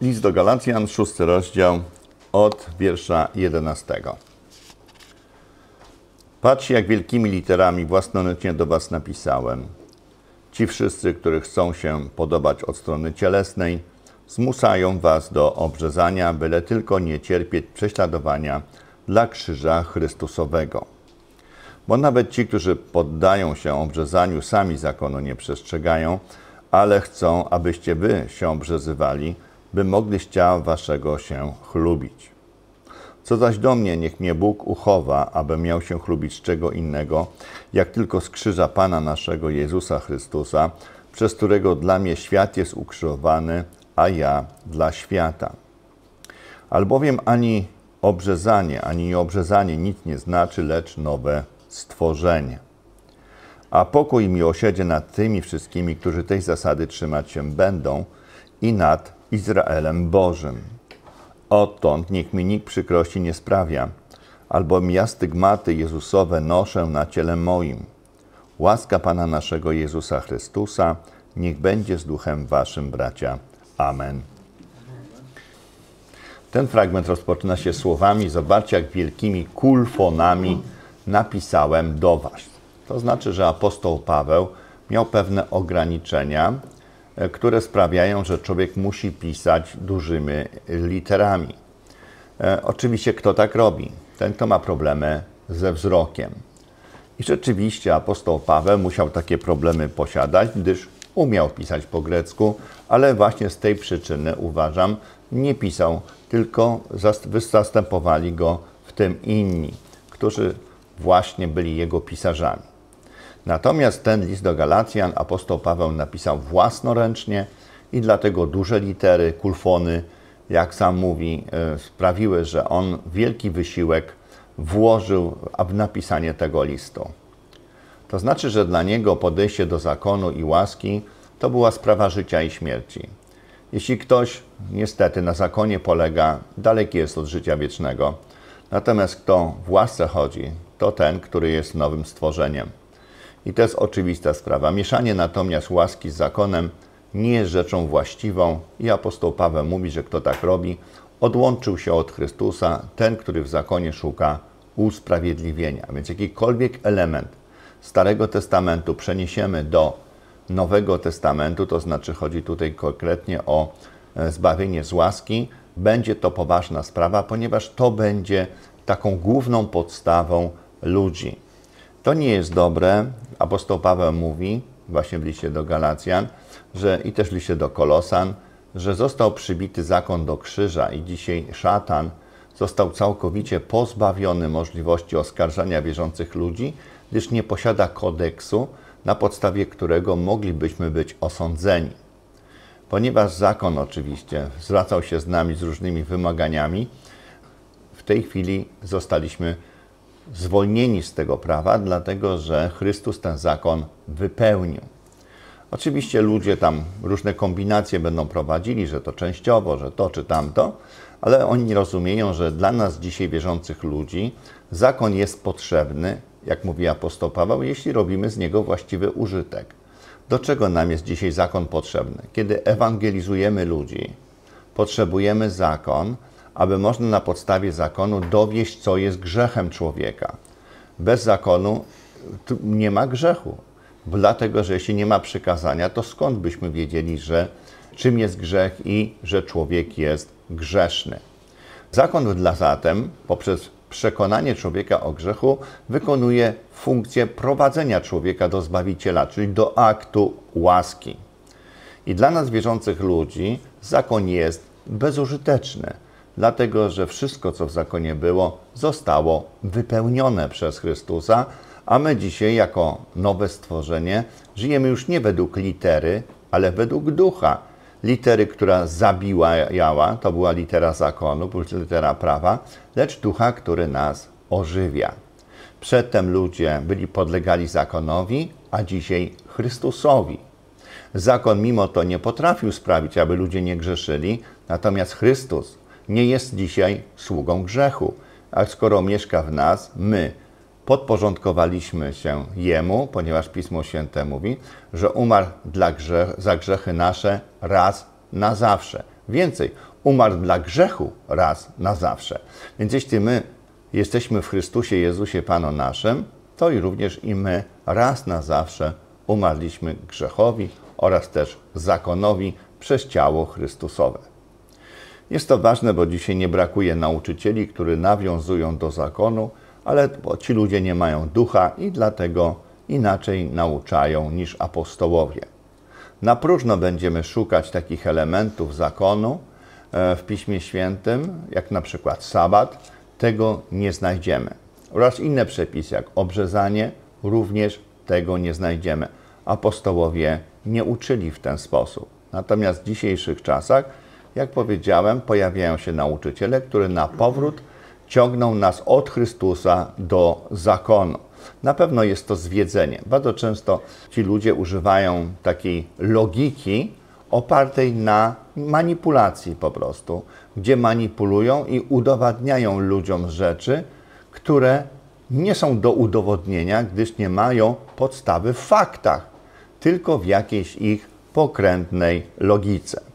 List do Galacjan, szósty rozdział, od wiersza 11. Patrzcie, jak wielkimi literami własnoręcznie do Was napisałem. Ci wszyscy, którzy chcą się podobać od strony cielesnej, zmusają Was do obrzezania, byle tylko nie cierpieć prześladowania dla krzyża Chrystusowego. Bo nawet ci, którzy poddają się obrzezaniu, sami zakonu nie przestrzegają, ale chcą, abyście Wy się obrzezywali, by mogli z ciała Waszego się chlubić. Co zaś do mnie, niech mnie Bóg uchowa, abym miał się chlubić z czego innego, jak tylko z krzyża Pana naszego Jezusa Chrystusa, przez którego dla mnie świat jest ukrzyżowany, a ja dla świata. Albowiem ani obrzezanie, ani nieobrzezanie nic nie znaczy, lecz nowe stworzenie. A pokój i miłosierdzie nad tymi wszystkimi, którzy tej zasady trzymać się będą i nad Izraelem Bożym. Odtąd niech mi nikt przykrości nie sprawia, albowiem ja stygmaty Jezusowe noszę na ciele moim. Łaska Pana naszego Jezusa Chrystusa niech będzie z duchem waszym, bracia. Amen. Ten fragment rozpoczyna się słowami: Zobaczcie, jak wielkimi kulfonami napisałem do Was. To znaczy, że apostoł Paweł miał pewne ograniczenia, które sprawiają, że człowiek musi pisać dużymi literami. E, oczywiście, kto tak robi? Ten, kto ma problemy ze wzrokiem. I rzeczywiście apostoł Paweł musiał takie problemy posiadać, gdyż umiał pisać po grecku, ale właśnie z tej przyczyny uważam, nie pisał, tylko zastępowali go w tym inni, którzy właśnie byli jego pisarzami. Natomiast ten list do Galacjan apostoł Paweł napisał własnoręcznie i dlatego duże litery, kulfony, jak sam mówi, e, sprawiły, że on wielki wysiłek włożył w napisanie tego listu. To znaczy, że dla niego podejście do zakonu i łaski to była sprawa życia i śmierci. Jeśli ktoś niestety na zakonie polega, daleki jest od życia wiecznego. Natomiast kto w łasce chodzi, to ten, który jest nowym stworzeniem. I to jest oczywista sprawa. Mieszanie natomiast łaski z zakonem nie jest rzeczą właściwą i apostoł Paweł mówi, że kto tak robi, odłączył się od Chrystusa, ten, który w zakonie szuka usprawiedliwienia. Więc jakikolwiek element Starego Testamentu przeniesiemy do Nowego Testamentu, to znaczy chodzi tutaj konkretnie o e, zbawienie z łaski, będzie to poważna sprawa, ponieważ to będzie taką główną podstawą ludzi. To nie jest dobre. Apostoł Paweł mówi, właśnie w liście do Galacjan, że i też w liście do Kolosan, że został przybity zakon do krzyża i dzisiaj szatan został całkowicie pozbawiony możliwości oskarżania wierzących ludzi, gdyż nie posiada kodeksu, na podstawie którego moglibyśmy być osądzeni. Ponieważ zakon oczywiście zwracał się z nami z różnymi wymaganiami, w tej chwili zostaliśmy zwolnieni z tego prawa, dlatego że Chrystus ten zakon wypełnił. Oczywiście ludzie tam różne kombinacje będą prowadzili, że to częściowo, że to czy tamto, ale oni rozumieją, że dla nas dzisiaj wierzących ludzi zakon jest potrzebny jak mówi apostoł Paweł, jeśli robimy z niego właściwy użytek. Do czego nam jest dzisiaj zakon potrzebny? Kiedy ewangelizujemy ludzi, potrzebujemy zakon, aby można na podstawie zakonu dowieść, co jest grzechem człowieka. Bez zakonu nie ma grzechu, dlatego że jeśli nie ma przykazania, to skąd byśmy wiedzieli, że czym jest grzech i że człowiek jest grzeszny? Zakon dla zatem poprzez przekonanie człowieka o grzechu wykonuje funkcję prowadzenia człowieka do Zbawiciela, czyli do aktu łaski. I dla nas wierzących ludzi zakon jest bezużyteczny, dlatego że wszystko, co w zakonie było, zostało wypełnione przez Chrystusa, a my dzisiaj, jako nowe stworzenie, żyjemy już nie według litery, ale według ducha litery, która zabijała, to była litera zakonu, plus litera prawa, lecz ducha, który nas ożywia. Przedtem ludzie byli podlegali zakonowi, a dzisiaj Chrystusowi. Zakon mimo to nie potrafił sprawić, aby ludzie nie grzeszyli, natomiast Chrystus nie jest dzisiaj sługą grzechu. A skoro mieszka w nas, my podporządkowaliśmy się Jemu, ponieważ Pismo Święte mówi, że umarł dla grzech, za grzechy nasze raz na zawsze, Więcej, umarł dla grzechu raz na zawsze. Więc jeśli my jesteśmy w Chrystusie Jezusie Panu naszym, to i również i my raz na zawsze umarliśmy grzechowi oraz też zakonowi przez ciało Chrystusowe. Jest to ważne, bo dzisiaj nie brakuje nauczycieli, którzy nawiązują do zakonu, ale ci ludzie nie mają ducha i dlatego inaczej nauczają niż apostołowie. Na próżno będziemy szukać takich elementów zakonu e, w Piśmie Świętym, jak na przykład sabat, tego nie znajdziemy. Oraz inne przepisy, jak obrzezanie, również tego nie znajdziemy. Apostołowie nie uczyli w ten sposób. Natomiast w dzisiejszych czasach, jak powiedziałem, pojawiają się nauczyciele, którzy na powrót ciągną nas od Chrystusa do zakonu. Na pewno jest to zwiedzenie. Bardzo często ci ludzie używają takiej logiki opartej na manipulacji po prostu, gdzie manipulują i udowadniają ludziom rzeczy, które nie są do udowodnienia, gdyż nie mają podstawy w faktach, tylko w jakiejś ich pokrętnej logice.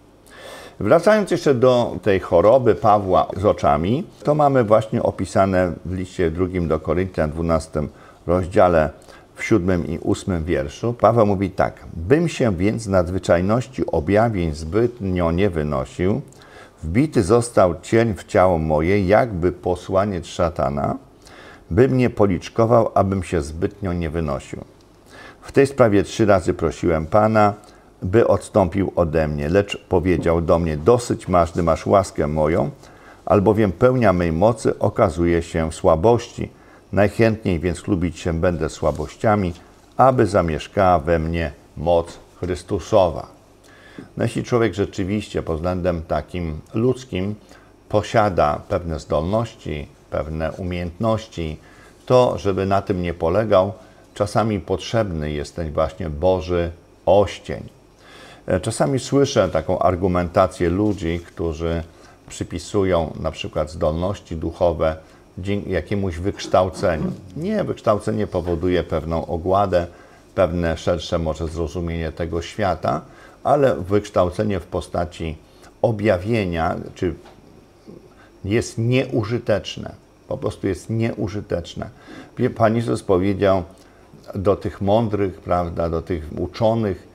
Wracając jeszcze do tej choroby Pawła z oczami, to mamy właśnie opisane w liście drugim do Koryntian, 12 rozdziale, w siódmym i ósmym wierszu. Paweł mówi tak: Bym się więc nadzwyczajności objawień zbytnio nie wynosił, wbity został cień w ciało moje, jakby posłaniec szatana, by mnie policzkował, abym się zbytnio nie wynosił. W tej sprawie trzy razy prosiłem Pana, by odstąpił ode mnie, lecz powiedział do mnie: Dosyć masz, gdy masz łaskę moją, albowiem pełnia mej mocy okazuje się słabości. Najchętniej więc lubić się będę słabościami, aby zamieszkała we mnie moc Chrystusowa. No jeśli człowiek rzeczywiście pod względem takim ludzkim posiada pewne zdolności, pewne umiejętności, to żeby na tym nie polegał, czasami potrzebny jest ten właśnie Boży oścień. E, czasami słyszę taką argumentację ludzi, którzy przypisują na przykład zdolności duchowe dzięki jakiemuś wykształceniu. Nie, wykształcenie powoduje pewną ogładę, pewne szersze może zrozumienie tego świata, ale wykształcenie w postaci objawienia, czy jest nieużyteczne. Po prostu jest nieużyteczne. Pan Jezus powiedział do tych mądrych, prawda, do tych uczonych,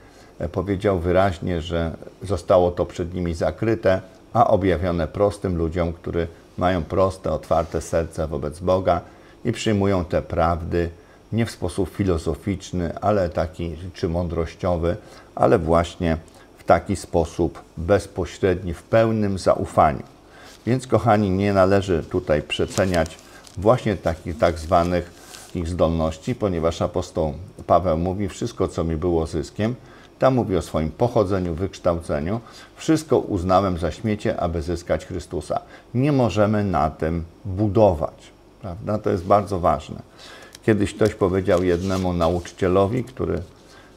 powiedział wyraźnie, że zostało to przed nimi zakryte, a objawione prostym ludziom, którzy mają proste, otwarte serce wobec Boga i przyjmują te prawdy nie w sposób filozoficzny, ale taki czy mądrościowy, ale właśnie w taki sposób bezpośredni, w pełnym zaufaniu. Więc, kochani, nie należy tutaj przeceniać właśnie takich tak zwanych ich zdolności, ponieważ apostoł Paweł mówi: Wszystko, co mi było zyskiem, tam mówi o swoim pochodzeniu, wykształceniu. Wszystko uznałem za śmiecie, aby zyskać Chrystusa. Nie możemy na tym budować. Prawda? To jest bardzo ważne. Kiedyś ktoś powiedział jednemu nauczycielowi, który,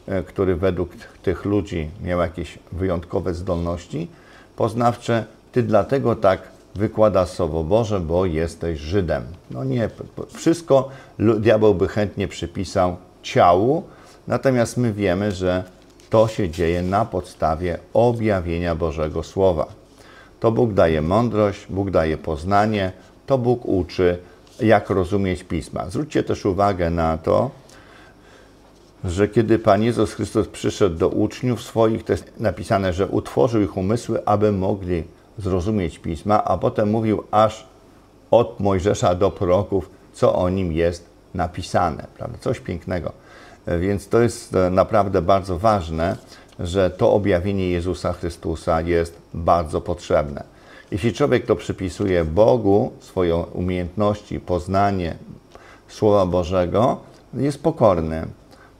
e, który według tych ludzi miał jakieś wyjątkowe zdolności poznawcze, ty dlatego tak wykładasz Słowo Boże, bo jesteś Żydem. No nie, wszystko diabeł by chętnie przypisał ciału, natomiast my wiemy, że to się dzieje na podstawie objawienia Bożego Słowa. To Bóg daje mądrość, Bóg daje poznanie, to Bóg uczy, jak rozumieć pisma. Zwróćcie też uwagę na to, że kiedy Pan Jezus Chrystus przyszedł do uczniów swoich, to jest napisane, że utworzył ich umysły, aby mogli zrozumieć pisma, a potem mówił aż od Mojżesza do proroków, co o nim jest napisane. Prawda? Coś pięknego. Więc to jest e, naprawdę bardzo ważne, że to objawienie Jezusa Chrystusa jest bardzo potrzebne. Jeśli człowiek to przypisuje Bogu, swoje umiejętności, poznanie Słowa Bożego, jest pokorny.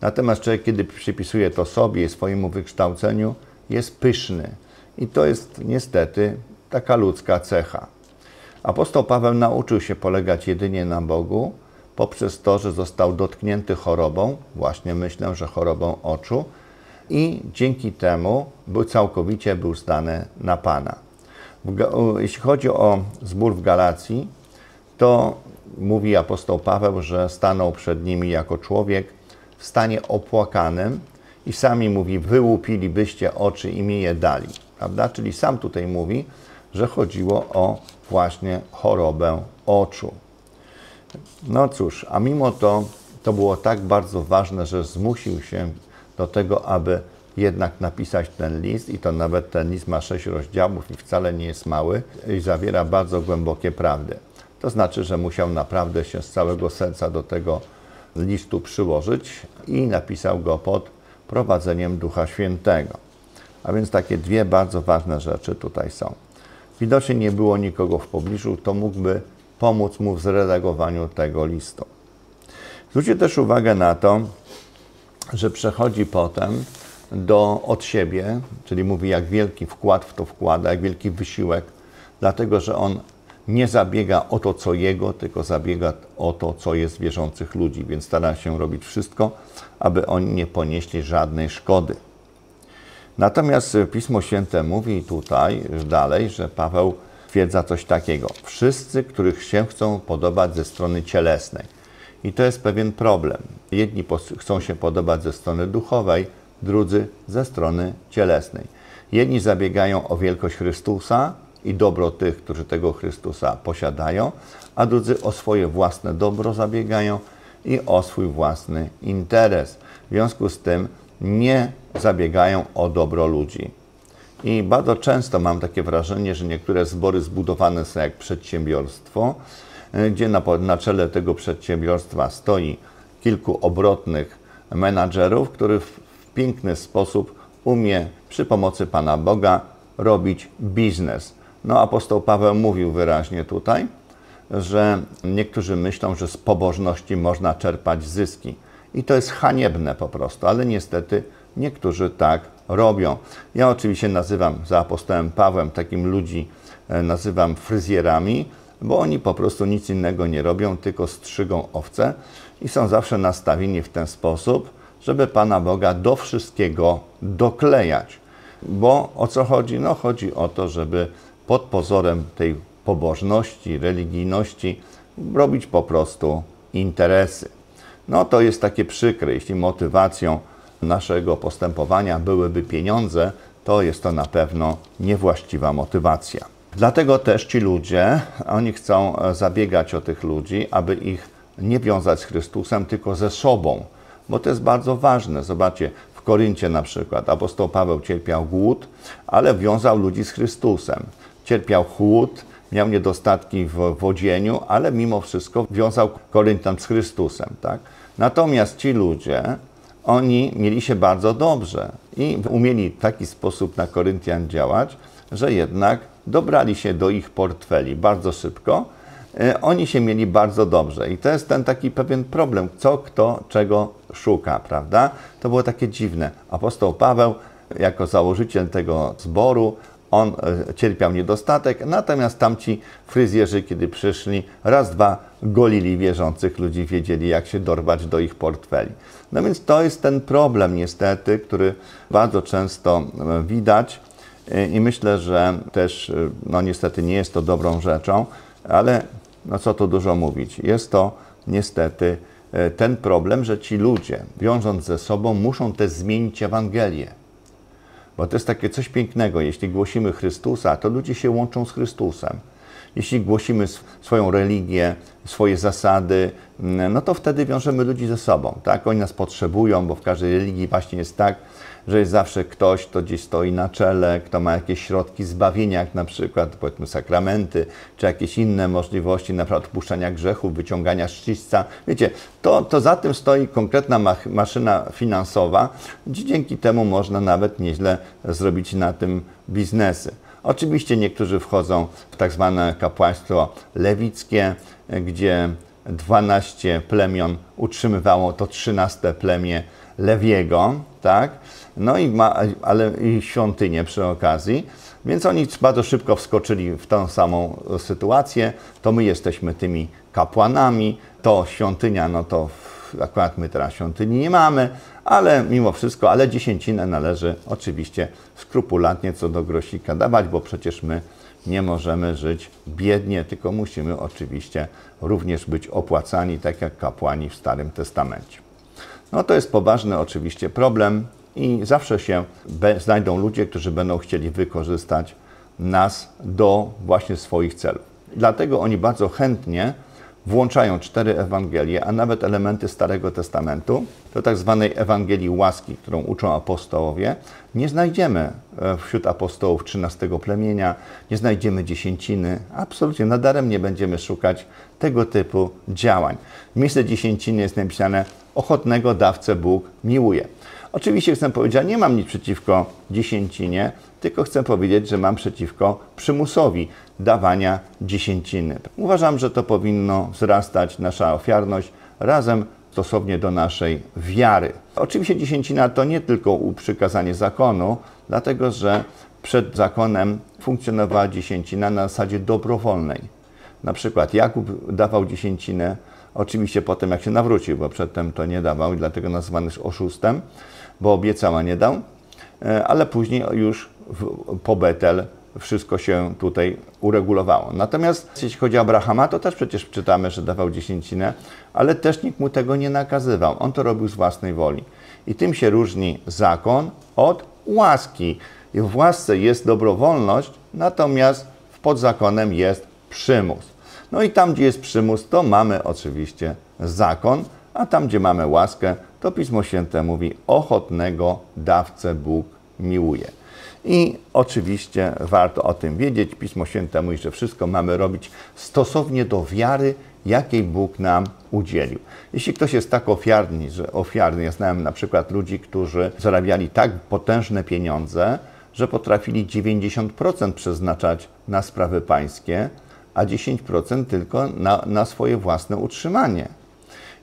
Natomiast człowiek, kiedy przypisuje to sobie swojemu wykształceniu, jest pyszny. I to jest niestety taka ludzka cecha. Apostoł Paweł nauczył się polegać jedynie na Bogu, poprzez to, że został dotknięty chorobą, właśnie myślę, że chorobą oczu, i dzięki temu był całkowicie był zdany na Pana. Jeśli chodzi o zbór w Galacji, to mówi apostoł Paweł, że stanął przed nimi jako człowiek w stanie opłakanym i sami mówi, wyłupilibyście oczy i mi je dali. Prawda? Czyli sam tutaj mówi, że chodziło o właśnie chorobę oczu. No cóż, a mimo to to było tak bardzo ważne, że zmusił się do tego, aby jednak napisać ten list i to nawet ten list ma sześć rozdziałów i wcale nie jest mały i zawiera bardzo głębokie prawdy. To znaczy, że musiał naprawdę się z całego serca do tego listu przyłożyć i napisał go pod prowadzeniem Ducha Świętego. A więc takie dwie bardzo ważne rzeczy tutaj są. Widocznie nie było nikogo w pobliżu, to mógłby pomóc mu w zredagowaniu tego listu. Zwróćcie też uwagę na to, że przechodzi potem do od siebie, czyli mówi, jak wielki wkład w to wkłada, jak wielki wysiłek, dlatego że on nie zabiega o to, co jego, tylko zabiega o to, co jest wierzących ludzi, więc stara się robić wszystko, aby oni nie ponieśli żadnej szkody. Natomiast Pismo Święte mówi tutaj dalej, że Paweł twierdza coś takiego. Wszyscy, których się chcą podobać ze strony cielesnej. I to jest pewien problem. Jedni chcą się podobać ze strony duchowej, drudzy ze strony cielesnej. Jedni zabiegają o wielkość Chrystusa i dobro tych, którzy tego Chrystusa posiadają, a drudzy o swoje własne dobro zabiegają i o swój własny interes. W związku z tym nie zabiegają o dobro ludzi. I bardzo często mam takie wrażenie, że niektóre zbory zbudowane są jak przedsiębiorstwo, e, gdzie na, na czele tego przedsiębiorstwa stoi kilku obrotnych menadżerów, którzy w piękny sposób umie przy pomocy Pana Boga robić biznes. No, apostoł Paweł mówił wyraźnie tutaj, że niektórzy myślą, że z pobożności można czerpać zyski. I to jest haniebne po prostu, ale niestety niektórzy tak robią. Ja oczywiście nazywam za apostołem Pawłem takim ludzi, e, nazywam fryzjerami, bo oni po prostu nic innego nie robią, tylko strzygą owce i są zawsze nastawieni w ten sposób, żeby Pana Boga do wszystkiego doklejać. Bo o co chodzi? No chodzi o to, żeby pod pozorem tej pobożności, religijności robić po prostu interesy. No to jest takie przykre, jeśli motywacją naszego postępowania byłyby pieniądze, to jest to na pewno niewłaściwa motywacja. Dlatego też ci ludzie, oni chcą zabiegać o tych ludzi, aby ich nie wiązać z Chrystusem, tylko ze sobą, bo to jest bardzo ważne. Zobaczcie, w Koryncie na przykład apostoł Paweł cierpiał głód, ale wiązał ludzi z Chrystusem. Cierpiał chłód, miał niedostatki w wodzieniu, ale mimo wszystko wiązał Koryntian z Chrystusem. Tak? Natomiast ci ludzie, oni mieli się bardzo dobrze i umieli w taki sposób na Koryntian działać, że jednak dobrali się do ich portfeli bardzo szybko. E, oni się mieli bardzo dobrze i to jest ten taki pewien problem, co kto czego szuka, prawda? To było takie dziwne. Apostoł Paweł, jako założyciel tego zboru, on e, cierpiał niedostatek, natomiast tamci fryzjerzy, kiedy przyszli, raz, dwa golili wierzących ludzi, wiedzieli jak się dorwać do ich portfeli. No więc to jest ten problem niestety, który bardzo często e, widać e, i myślę, że też, no niestety nie jest to dobrą rzeczą, ale no co tu dużo mówić, jest to niestety ten problem, że ci ludzie, wiążąc ze sobą, muszą też zmienić Ewangelię. Bo to jest takie coś pięknego. Jeśli głosimy Chrystusa, to ludzie się łączą z Chrystusem. Jeśli głosimy swoją religię, swoje zasady, mm, no to wtedy wiążemy ludzi ze sobą. Tak? Oni nas potrzebują, bo w każdej religii właśnie jest tak, że jest zawsze ktoś, kto gdzieś stoi na czele, kto ma jakieś środki zbawienia, jak na przykład powiedzmy sakramenty, czy jakieś inne możliwości, na przykład odpuszczania grzechów, wyciągania szczyśca. Wiecie, to, to za tym stoi konkretna maszyna finansowa, gdzie dzięki temu można nawet nieźle zrobić na tym biznesy. Oczywiście niektórzy wchodzą w tak zwane kapłaństwo lewickie, gdzie 12 plemion utrzymywało to 13 plemię Lewiego, tak? No i ma, ale i świątynię przy okazji. Więc oni bardzo szybko wskoczyli w tę samą sytuację. To my jesteśmy tymi kapłanami, to świątynia, no to akurat my teraz świątyni nie mamy, ale mimo wszystko, ale dziesięcinę należy oczywiście skrupulatnie co do grosika dawać, bo przecież my nie możemy żyć biednie, tylko musimy oczywiście również być opłacani, tak jak kapłani w Starym Testamencie. No to jest poważny oczywiście problem i zawsze się znajdą ludzie, którzy będą chcieli wykorzystać nas do właśnie swoich celów. Dlatego oni bardzo chętnie włączają cztery Ewangelie, a nawet elementy Starego Testamentu, do tak zwanej Ewangelii łaski, którą uczą apostołowie. Nie znajdziemy e, wśród apostołów 13 plemienia, nie znajdziemy dziesięciny. Absolutnie nadarem nie będziemy szukać tego typu działań. W miejsce dziesięciny jest napisane ochotnego dawcę Bóg miłuje. Oczywiście chcę powiedzieć, nie mam nic przeciwko dziesięcinie, tylko chcę powiedzieć, że mam przeciwko przymusowi dawania dziesięciny. Uważam, że to powinno wzrastać nasza ofiarność razem stosownie do naszej wiary. Oczywiście dziesięcina to nie tylko przykazanie zakonu, dlatego że przed zakonem funkcjonowała dziesięcina na zasadzie dobrowolnej. Na przykład Jakub dawał dziesięcinę, oczywiście potem jak się nawrócił, bo przedtem to nie dawał i dlatego nazwany jest oszustem, bo obiecał, a nie dał, e, ale później już po Betel wszystko się tutaj uregulowało. Natomiast jeśli chodzi o Abrahama, to też przecież czytamy, że dawał dziesięcinę, ale też nikt mu tego nie nakazywał. On to robił z własnej woli. I tym się różni zakon od łaski. W łasce jest dobrowolność, natomiast w podzakonem jest przymus. No i tam, gdzie jest przymus, to mamy oczywiście zakon, a tam, gdzie mamy łaskę, to Pismo Święte mówi: ochotnego dawcę Bóg miłuje. I oczywiście warto o tym wiedzieć. Pismo Święte mówi, że wszystko mamy robić stosownie do wiary, jakiej Bóg nam udzielił. Jeśli ktoś jest tak ofiarny, że ofiarny, ja znałem na przykład ludzi, którzy zarabiali tak potężne pieniądze, że potrafili 90% przeznaczać na sprawy pańskie, a 10% tylko na, na swoje własne utrzymanie.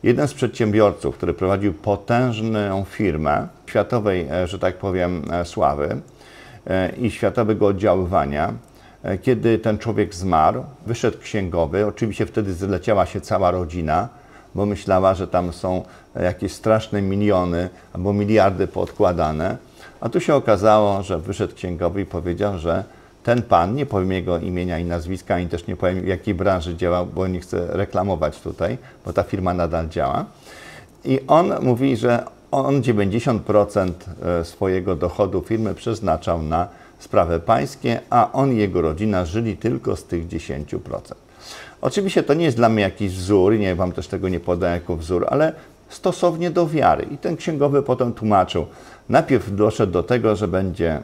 Jeden z przedsiębiorców, który prowadził potężną firmę światowej, e, że tak powiem, e, sławy, E, i światowego oddziaływania. Kiedy ten człowiek zmarł, wyszedł księgowy. Oczywiście wtedy zleciała się cała rodzina, bo myślała, że tam są jakieś straszne miliony albo miliardy podkładane. A tu się okazało, że wyszedł księgowy i powiedział, że ten pan, nie powiem jego imienia i nazwiska, ani też nie powiem w jakiej branży działał, bo nie chcę reklamować tutaj, bo ta firma nadal działa. I on mówi, że on 90% e, swojego dochodu firmy przeznaczał na sprawy pańskie, a on i jego rodzina żyli tylko z tych 10%. Oczywiście to nie jest dla mnie jakiś wzór, nie wam też tego nie podaję jako wzór, ale stosownie do wiary. I ten księgowy potem tłumaczył. Najpierw doszedł do tego, że będzie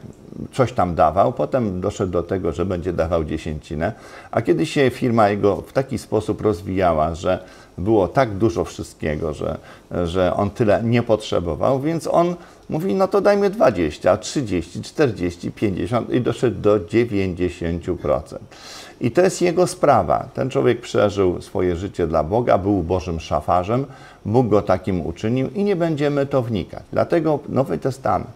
coś tam dawał, potem doszedł do tego, że będzie dawał dziesięcinę, a kiedy się firma jego w taki sposób rozwijała, że było tak dużo wszystkiego, że, że on tyle nie potrzebował, więc on mówi, no to dajmy 20, 30, 40, 50 i doszedł do 90%. I to jest jego sprawa. Ten człowiek przeżył swoje życie dla Boga, był Bożym szafarzem, Bóg go takim uczynił i nie będziemy to wnikać. Dlatego Nowy Testament,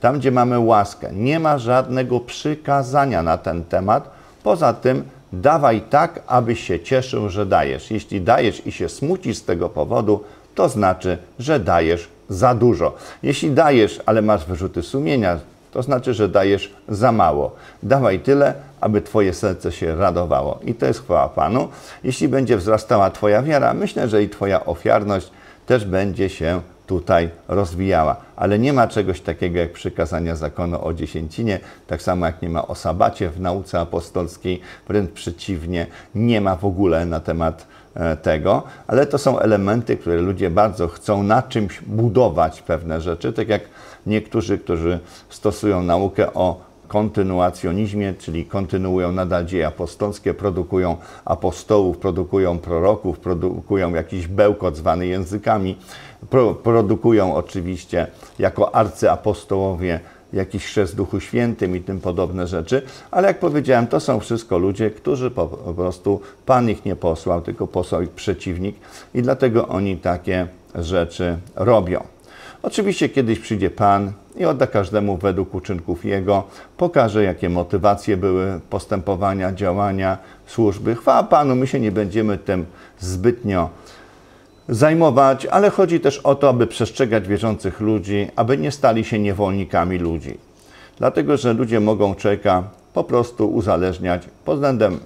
tam gdzie mamy łaskę, nie ma żadnego przykazania na ten temat, poza tym dawaj tak, abyś się cieszył, że dajesz. Jeśli dajesz i się smucisz z tego powodu, to znaczy, że dajesz za dużo. Jeśli dajesz, ale masz wyrzuty sumienia, to znaczy, że dajesz za mało. Dawaj tyle, aby Twoje serce się radowało. I to jest chwała Panu. Jeśli będzie wzrastała Twoja wiara, myślę, że i Twoja ofiarność też będzie się tutaj rozwijała. Ale nie ma czegoś takiego jak przykazania zakonu o dziesięcinie, tak samo jak nie ma o sabacie w nauce apostolskiej, wręcz przeciwnie, nie ma w ogóle na temat tego, ale to są elementy, które ludzie bardzo chcą na czymś budować pewne rzeczy, tak jak niektórzy, którzy stosują naukę o kontynuacjonizmie, czyli kontynuują nadal dzieje apostolskie, produkują apostołów, produkują proroków, produkują jakiś bełkot zwany językami, pro, produkują oczywiście jako arcyapostołowie jakiś chrzest Duchu Świętym i tym podobne rzeczy, ale jak powiedziałem, to są wszystko ludzie, którzy po, prostu Pan ich nie posłał, tylko posłał ich przeciwnik i dlatego oni takie rzeczy robią. Oczywiście kiedyś przyjdzie Pan i odda każdemu według uczynków Jego, pokaże, jakie motywacje były postępowania, działania, służby. Chwała Panu, my się nie będziemy tym zbytnio zajmować, ale chodzi też o to, aby przestrzegać wierzących ludzi, aby nie stali się niewolnikami ludzi. Dlatego, że ludzie mogą człowieka po prostu uzależniać pod względem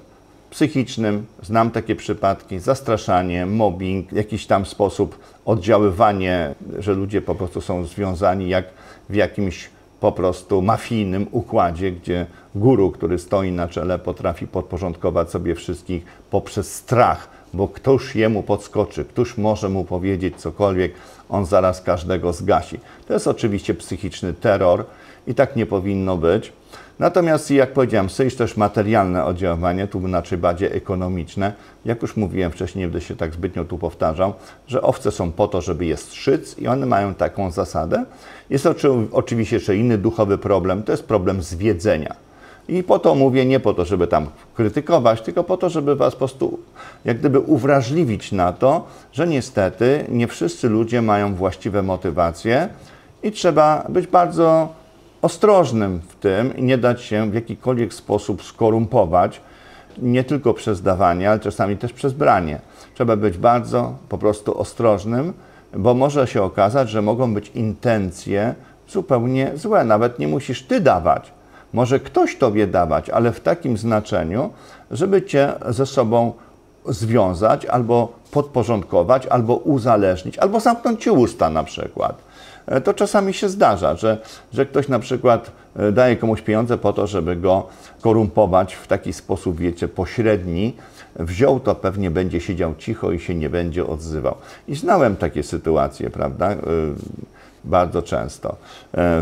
psychicznym, znam takie przypadki, zastraszanie, mobbing, jakiś tam sposób oddziaływanie, że ludzie po prostu są związani jak w jakimś po prostu mafijnym układzie, gdzie guru, który stoi na czele, potrafi podporządkować sobie wszystkich poprzez strach, bo ktoś jemu podskoczy, ktoś może mu powiedzieć cokolwiek, on zaraz każdego zgasi. To jest oczywiście psychiczny terror i tak nie powinno być. Natomiast, jak powiedziałem, jest też materialne oddziaływanie, tu inaczej bardziej ekonomiczne. Jak już mówiłem wcześniej, nie będę się tak zbytnio tu powtarzał, że owce są po to, żeby je strzyc i one mają taką zasadę. Jest oczywiście jeszcze inny duchowy problem, to jest problem zwiedzenia. I po to mówię, nie po to, żeby tam krytykować, tylko po to, żeby was po prostu jak gdyby uwrażliwić na to, że niestety nie wszyscy ludzie mają właściwe motywacje i trzeba być bardzo ostrożnym w tym i nie dać się w jakikolwiek sposób skorumpować, nie tylko przez dawanie, ale czasami też przez branie. Trzeba być bardzo po prostu ostrożnym, bo może się okazać, że mogą być intencje zupełnie złe. Nawet nie musisz ty dawać. Może ktoś tobie dawać, ale w takim znaczeniu, żeby cię ze sobą związać, albo podporządkować, albo uzależnić, albo zamknąć ci usta na przykład. E, to czasami się zdarza, że, że ktoś na przykład e, daje komuś pieniądze po to, żeby go korumpować w taki sposób, wiecie, pośredni. Wziął to, pewnie będzie siedział cicho i się nie będzie odzywał. I znałem takie sytuacje, prawda? E, bardzo często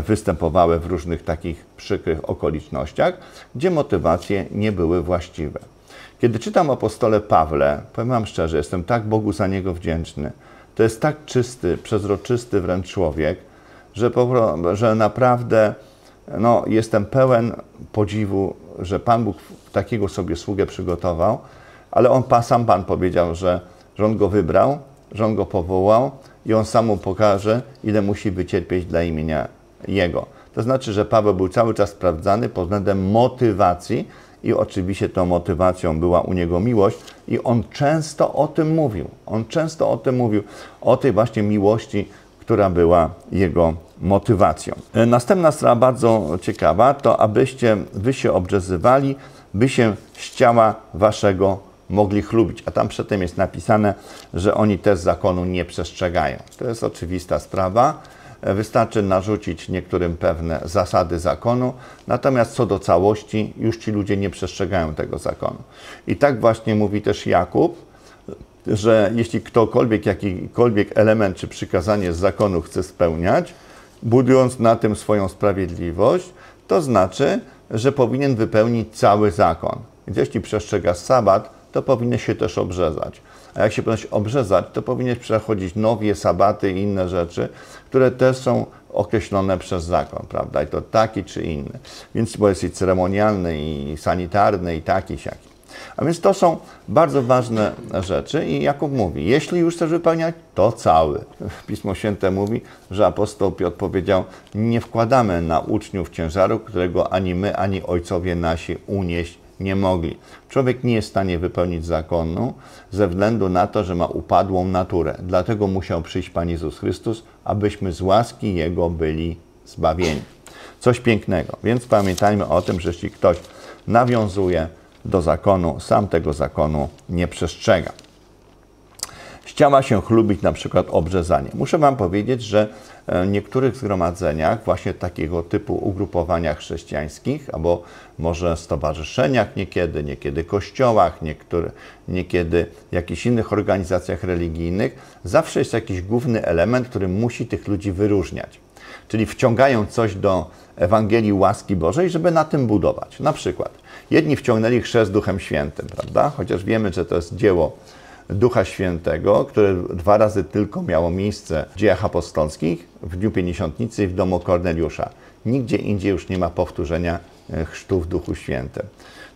występowały w różnych takich przykrych okolicznościach, gdzie motywacje nie były właściwe. Kiedy czytam o apostole Pawle, powiem Wam szczerze, jestem tak Bogu za niego wdzięczny to jest tak czysty, przezroczysty wręcz człowiek, że, że naprawdę no, jestem pełen podziwu, że Pan Bóg takiego sobie sługę przygotował, ale on sam Pan powiedział, że, że on go wybrał, że on go powołał i on sam mu pokaże, ile musi wycierpieć dla imienia Jego. To znaczy, że Paweł był cały czas sprawdzany pod względem motywacji, i oczywiście tą motywacją była u niego miłość i on często o tym mówił. On często o tym mówił, o tej właśnie miłości, która była jego motywacją. E, następna sprawa bardzo ciekawa, to abyście wy się obrzezywali, by się z ciała waszego mogli chlubić. A tam przedtem jest napisane, że oni też zakonu nie przestrzegają. To jest oczywista sprawa. Wystarczy narzucić niektórym pewne zasady zakonu, natomiast co do całości, już ci ludzie nie przestrzegają tego zakonu. I tak właśnie mówi też Jakub, że jeśli ktokolwiek jakikolwiek element czy przykazanie z zakonu chce spełniać, budując na tym swoją sprawiedliwość, to znaczy, że powinien wypełnić cały zakon. Więc jeśli przestrzega sabat, to powinien się też obrzezać. A jak się powinien obrzezać, to powinien przechodzić nowie, sabaty i inne rzeczy, które też są określone przez zakon, prawda? I to taki czy inny. Więc bo jest i ceremonialny, i sanitarny, i taki, siaki. A więc to są bardzo ważne rzeczy i Jakub mówi, jeśli już chcesz wypełniać, to cały. Pismo Święte mówi, że apostoł Piotr powiedział, nie wkładamy na uczniów ciężaru, którego ani my, ani ojcowie nasi unieść nie mogli. Człowiek nie jest w stanie wypełnić zakonu ze względu na to, że ma upadłą naturę. Dlatego musiał przyjść Pan Jezus Chrystus, abyśmy z łaski Jego byli zbawieni. Coś pięknego. Więc pamiętajmy o tym, że jeśli ktoś nawiązuje do zakonu, sam tego zakonu nie przestrzega. Chciała się chlubić na przykład obrzezanie. Muszę Wam powiedzieć, że niektórych zgromadzeniach, właśnie takiego typu ugrupowaniach chrześcijańskich, albo może stowarzyszeniach niekiedy, niekiedy kościołach, niektóre, niekiedy jakichś innych organizacjach religijnych, zawsze jest jakiś główny element, który musi tych ludzi wyróżniać. Czyli wciągają coś do Ewangelii łaski Bożej, żeby na tym budować. Na przykład, jedni wciągnęli chrzest Duchem Świętym, prawda? Chociaż wiemy, że to jest dzieło Ducha Świętego, które dwa razy tylko miało miejsce w dziejach apostolskich, w Dniu Pięćdziesiątnicy i w domu Korneliusza. Nigdzie indziej już nie ma powtórzenia e, chrztu w Duchu Świętym.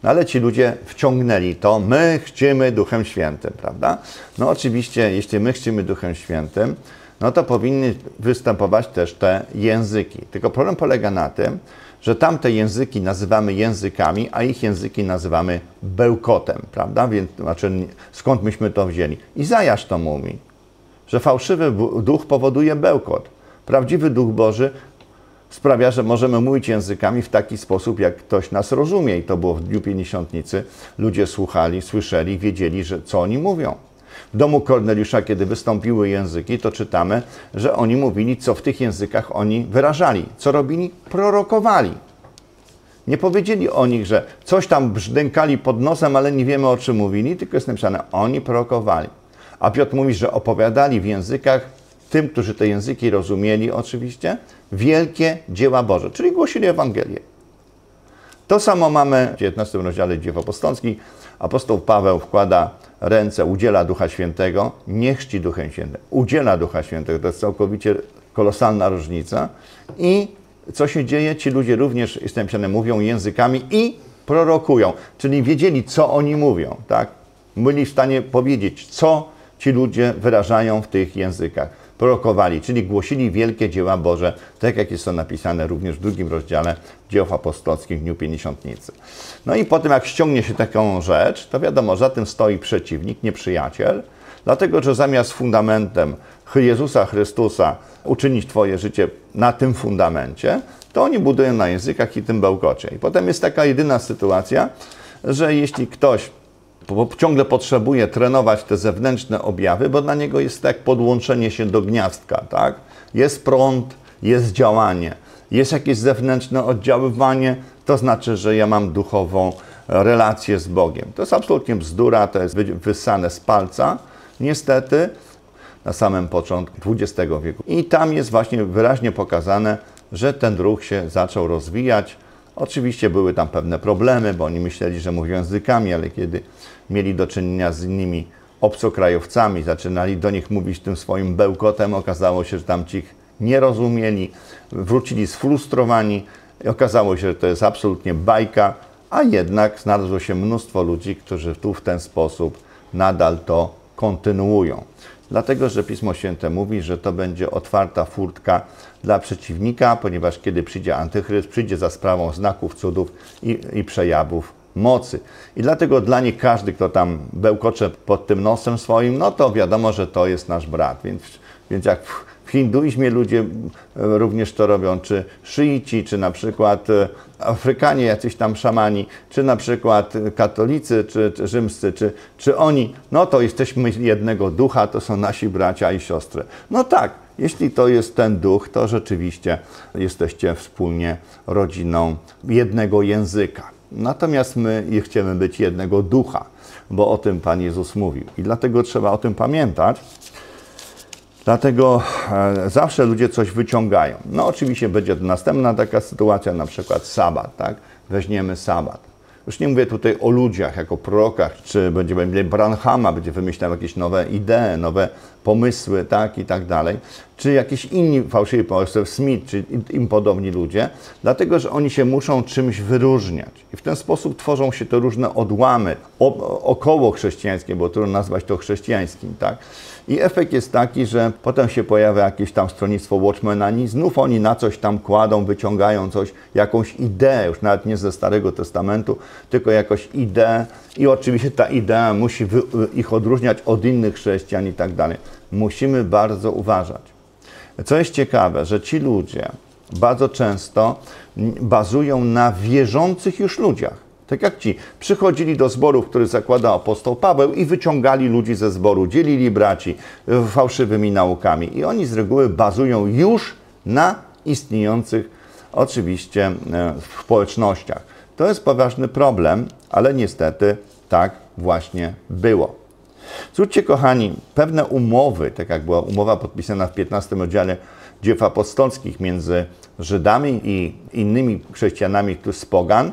No ale ci ludzie wciągnęli to, my chcemy Duchem Świętym, prawda? No oczywiście, jeśli my chcemy Duchem Świętym, no to powinny występować też te języki. Tylko problem polega na tym, że tamte języki nazywamy językami, a ich języki nazywamy bełkotem, prawda? Więc znaczy, skąd myśmy to wzięli? Izajasz to mówi, że fałszywy duch powoduje bełkot. Prawdziwy duch Boży sprawia, że możemy mówić językami w taki sposób, jak ktoś nas rozumie. I to było w Dniu Pięćdziesiątnicy. Ludzie słuchali, słyszeli, wiedzieli, że, co oni mówią. Domu Korneliusza, kiedy wystąpiły języki, to czytamy, że oni mówili, co w tych językach oni wyrażali. Co robili? Prorokowali. Nie powiedzieli o nich, że coś tam brzdękali pod nosem, ale nie wiemy o czym mówili, tylko jest napisane, oni prorokowali. A Piotr mówi, że opowiadali w językach tym, którzy te języki rozumieli oczywiście, wielkie dzieła Boże, czyli głosili Ewangelię. To samo mamy w 19 rozdziale Dzieł Apostolskich. Apostoł Paweł wkłada ręce, udziela Ducha Świętego, nie chrzci Duchem Świętym, udziela Ducha Świętego. To jest całkowicie kolosalna różnica. I co się dzieje? Ci ludzie również, jest napisane, mówią językami i prorokują, czyli wiedzieli, co oni mówią, tak? Byli w stanie powiedzieć, co ci ludzie wyrażają w tych językach. Prorokowali, czyli głosili wielkie dzieła Boże, tak jak jest to napisane również w drugim rozdziale dzieł apostolskich w Dniu Pięćdziesiątnicy. No i po tym, jak ściągnie się taką rzecz, to wiadomo, za tym stoi przeciwnik, nieprzyjaciel, dlatego że zamiast fundamentem Jezusa Chrystusa uczynić Twoje życie na tym fundamencie, to oni budują na językach i tym bełkocie. I potem jest taka jedyna sytuacja, że jeśli ktoś bo ciągle potrzebuje trenować te zewnętrzne objawy, bo dla niego jest tak podłączenie się do gniazdka, tak? Jest prąd, jest działanie, jest jakieś zewnętrzne oddziaływanie, to znaczy, że ja mam duchową relację z Bogiem. To jest absolutnie bzdura, to jest wysane z palca, niestety, na samym początku XX wieku. I tam jest właśnie wyraźnie pokazane, że ten ruch się zaczął rozwijać. Oczywiście były tam pewne problemy, bo oni myśleli, że mówią językami, ale kiedy mieli do czynienia z innymi obcokrajowcami, zaczynali do nich mówić tym swoim bełkotem, okazało się, że tamci ich nie rozumieli, wrócili sfrustrowani okazało się, że to jest absolutnie bajka, a jednak znalazło się mnóstwo ludzi, którzy tu w ten sposób nadal to kontynuują. Dlatego, że Pismo Święte mówi, że to będzie otwarta furtka dla przeciwnika, ponieważ kiedy przyjdzie antychryst, przyjdzie za sprawą znaków, cudów i, i przejawów mocy. I dlatego dla nich każdy, kto tam bełkocze pod tym nosem swoim, no to wiadomo, że to jest nasz brat. Więc, więc jak w hinduizmie ludzie e, również to robią, czy szyici, czy na przykład e, Afrykanie, jacyś tam szamani, czy na przykład katolicy, czy, czy rzymscy, czy, czy oni, no to jesteśmy jednego ducha, to są nasi bracia i siostry. No tak, jeśli to jest ten duch, to rzeczywiście jesteście wspólnie rodziną jednego języka. Natomiast my chcemy być jednego ducha, bo o tym Pan Jezus mówił. I dlatego trzeba o tym pamiętać. Dlatego e, zawsze ludzie coś wyciągają. No oczywiście będzie następna taka sytuacja, na przykład sabat, tak? Weźmiemy sabat. Już nie mówię tutaj o ludziach, jako prorokach, czy będziemy mieli Branhama, będzie wymyślał jakieś nowe idee, nowe pomysły, tak i tak dalej, czy jakieś inni fałszywi pomysły, Smith, czy im podobni ludzie, dlatego, że oni się muszą czymś wyróżniać. I w ten sposób tworzą się te różne odłamy, około chrześcijańskie, bo trudno nazwać to chrześcijańskim, tak? I efekt jest taki, że potem się pojawia jakieś tam stronnictwo Watchmenani, znów oni na coś tam kładą, wyciągają coś, jakąś ideę, już nawet nie ze Starego Testamentu, tylko jakąś ideę i oczywiście ta idea musi ich odróżniać od innych chrześcijan i tak dalej. Musimy bardzo uważać. Co jest ciekawe, że ci ludzie bardzo często bazują na wierzących już ludziach. Tak jak ci przychodzili do zborów, który zakładał apostoł Paweł i wyciągali ludzi ze zboru, dzielili braci fałszywymi naukami. I oni z reguły bazują już na istniejących oczywiście e, społecznościach. To jest poważny problem, ale niestety tak właśnie było. Zwróćcie, kochani, pewne umowy, tak jak była umowa podpisana w 15 oddziale dzieł apostolskich między Żydami i innymi chrześcijanami z Pogan,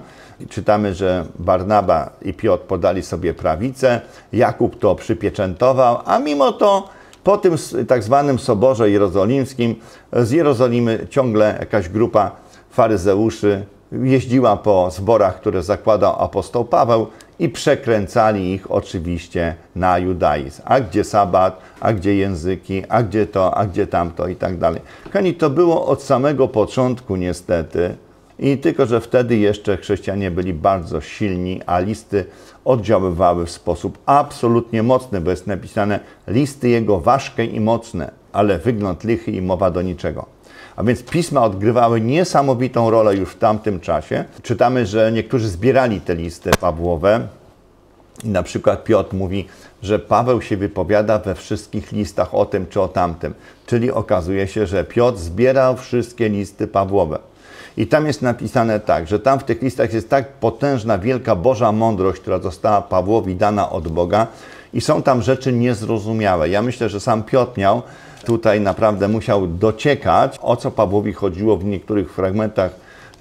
czytamy, że Barnaba i Piotr podali sobie prawicę, Jakub to przypieczętował, a mimo to po tym tak zwanym Soborze Jerozolimskim z Jerozolimy ciągle jakaś grupa faryzeuszy jeździła po zborach, które zakładał apostoł Paweł i przekręcali ich oczywiście na judaizm. A gdzie sabat, a gdzie języki, a gdzie to, a gdzie tamto i tak dalej. Kochani, to było od samego początku niestety i tylko, że wtedy jeszcze chrześcijanie byli bardzo silni, a listy oddziaływały w sposób absolutnie mocny, bo jest napisane listy jego ważkie i mocne, ale wygląd lichy i mowa do niczego. A więc pisma odgrywały niesamowitą rolę już w tamtym czasie. Czytamy, że niektórzy zbierali te listy Pawłowe. I na przykład Piotr mówi, że Paweł się wypowiada we wszystkich listach o tym czy o tamtym. Czyli okazuje się, że Piotr zbierał wszystkie listy Pawłowe. I tam jest napisane tak, że tam w tych listach jest tak potężna, wielka Boża mądrość, która została Pawłowi dana od Boga i są tam rzeczy niezrozumiałe. Ja myślę, że sam Piotr miał tutaj naprawdę musiał dociekać, o co Pawłowi chodziło w niektórych fragmentach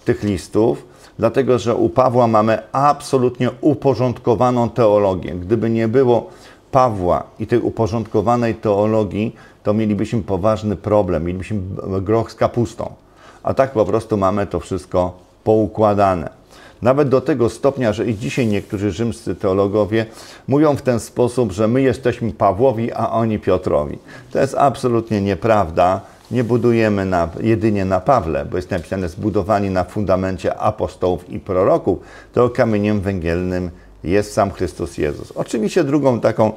tych listów, dlatego że u Pawła mamy absolutnie uporządkowaną teologię. Gdyby nie było Pawła i tej uporządkowanej teologii, to mielibyśmy poważny problem, mielibyśmy groch z kapustą. A tak po prostu mamy to wszystko poukładane. Nawet do tego stopnia, że i dzisiaj niektórzy rzymscy teologowie mówią w ten sposób, że my jesteśmy Pawłowi, a oni Piotrowi. To jest absolutnie nieprawda. Nie budujemy na, jedynie na Pawle, bo jest napisane zbudowani na fundamencie apostołów i proroków, to kamieniem węgielnym jest sam Chrystus Jezus. Oczywiście drugą taką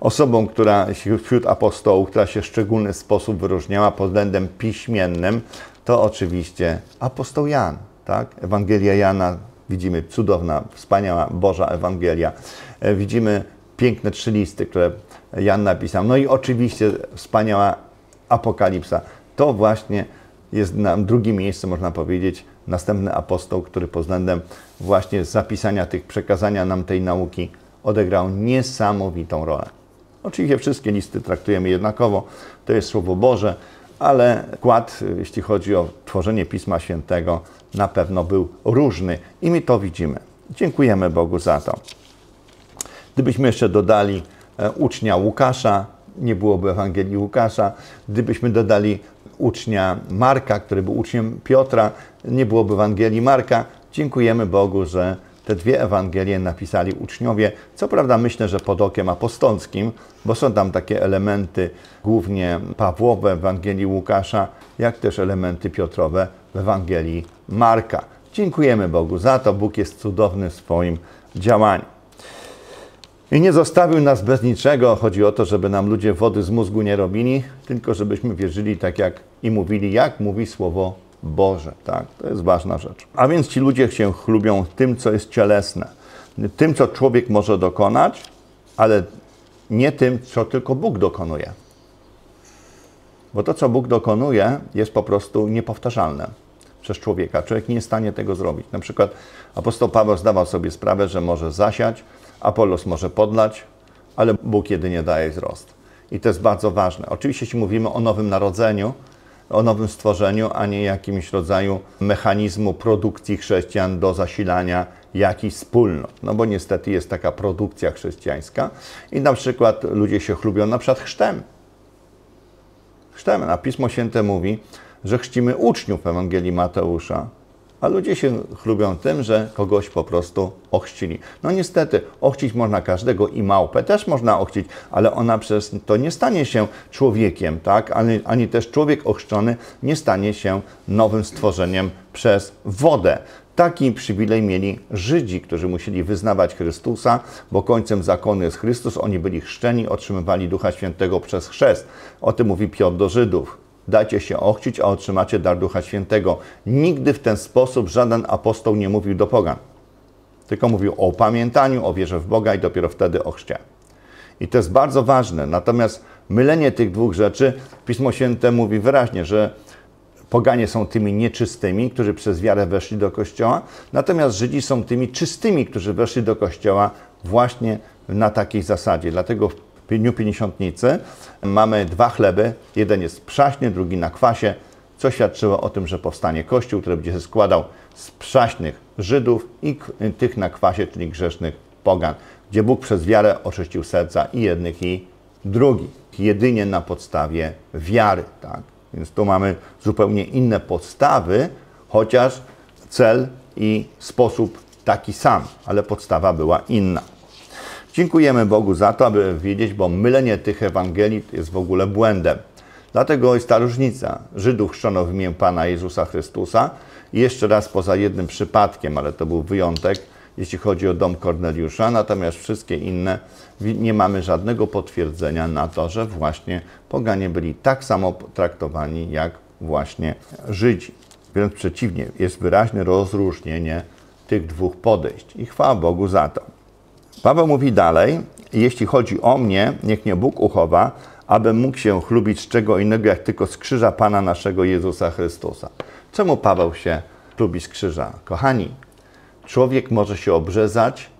osobą, która wśród apostołów, która się w szczególny sposób wyróżniała pod względem piśmiennym, to oczywiście apostoł Jan. Tak? Ewangelia Jana, widzimy cudowna, wspaniała Boża Ewangelia. E, widzimy piękne trzy listy, które Jan napisał. No i oczywiście wspaniała Apokalipsa. To właśnie jest na drugim miejscu, można powiedzieć, następny apostoł, który pod względem właśnie zapisania tych, przekazania nam tej nauki odegrał niesamowitą rolę. Oczywiście wszystkie listy traktujemy jednakowo, to jest Słowo Boże, ale wkład, jeśli chodzi o tworzenie Pisma Świętego, na pewno był różny i my to widzimy. Dziękujemy Bogu za to. Gdybyśmy jeszcze dodali e, ucznia Łukasza, nie byłoby Ewangelii Łukasza. Gdybyśmy dodali ucznia Marka, który był uczniem Piotra, nie byłoby Ewangelii Marka. Dziękujemy Bogu, że te dwie Ewangelie napisali uczniowie. Co prawda myślę, że pod okiem apostolskim, bo są tam takie elementy głównie Pawłowe w Ewangelii Łukasza, jak też elementy Piotrowe w Ewangelii Marka. Dziękujemy Bogu za to. Bóg jest cudowny w swoim działaniu. I nie zostawił nas bez niczego. Chodzi o to, żeby nam ludzie wody z mózgu nie robili, tylko żebyśmy wierzyli tak jak i mówili, jak mówi Słowo Boże. Tak? To jest ważna rzecz. A więc ci ludzie się chlubią tym, co jest cielesne. Tym, co człowiek może dokonać, ale nie tym, co tylko Bóg dokonuje. Bo to, co Bóg dokonuje, jest po prostu niepowtarzalne przez człowieka. Człowiek nie jest w stanie tego zrobić. Na przykład apostoł Paweł zdawał sobie sprawę, że może zasiać, Apolos może podlać, ale Bóg jedynie daje wzrost. I to jest bardzo ważne. Oczywiście, jeśli mówimy o nowym narodzeniu, o nowym stworzeniu, a nie jakimś rodzaju mechanizmu produkcji chrześcijan do zasilania jakichś wspólnot. No bo niestety jest taka produkcja chrześcijańska i na przykład ludzie się chlubią na przykład chrztem. Chrztem. A Pismo Święte mówi, że chrzcimy uczniów Ewangelii Mateusza, a ludzie się chlubią tym, że kogoś po prostu ochrzcili. No niestety, ochcić można każdego i małpę też można ochcić, ale ona przez to nie stanie się człowiekiem, tak? Ani, ani też człowiek ochrzczony nie stanie się nowym stworzeniem przez wodę. Taki przywilej mieli Żydzi, którzy musieli wyznawać Chrystusa, bo końcem zakonu jest Chrystus. Oni byli chrzczeni, otrzymywali Ducha Świętego przez chrzest. O tym mówi Piotr do Żydów dajcie się ochcić, a otrzymacie dar Ducha Świętego. Nigdy w ten sposób żaden apostoł nie mówił do pogan. Tylko mówił o pamiętaniu, o wierze w Boga i dopiero wtedy o chrzcie. I to jest bardzo ważne. Natomiast mylenie tych dwóch rzeczy, Pismo Święte mówi wyraźnie, że poganie są tymi nieczystymi, którzy przez wiarę weszli do Kościoła, natomiast Żydzi są tymi czystymi, którzy weszli do Kościoła właśnie na takiej zasadzie. Dlatego Dniu Pięćdziesiątnicy mamy dwa chleby. Jeden jest przaśny, drugi na kwasie, co świadczyło o tym, że powstanie Kościół, który będzie się składał z przaśnych Żydów i tych na kwasie, czyli grzesznych pogan, gdzie Bóg przez wiarę oczyścił serca i jednych, i drugich. Jedynie na podstawie wiary. Tak? Więc tu mamy zupełnie inne podstawy, chociaż cel i sposób taki sam, ale podstawa była inna. Dziękujemy Bogu za to, aby wiedzieć, bo mylenie tych Ewangelii jest w ogóle błędem. Dlatego jest ta różnica. Żydów chrzczono w imię Pana Jezusa Chrystusa i jeszcze raz poza jednym przypadkiem, ale to był wyjątek, jeśli chodzi o dom Korneliusza, natomiast wszystkie inne nie mamy żadnego potwierdzenia na to, że właśnie poganie byli tak samo traktowani jak właśnie Żydzi. Wręcz przeciwnie, jest wyraźne rozróżnienie tych dwóch podejść i chwała Bogu za to. Paweł mówi dalej, jeśli chodzi o mnie, niech mnie Bóg uchowa, abym mógł się chlubić z czego innego, jak tylko z krzyża Pana naszego Jezusa Chrystusa. Czemu Paweł się chlubi z krzyża? Kochani, człowiek może się obrzezać,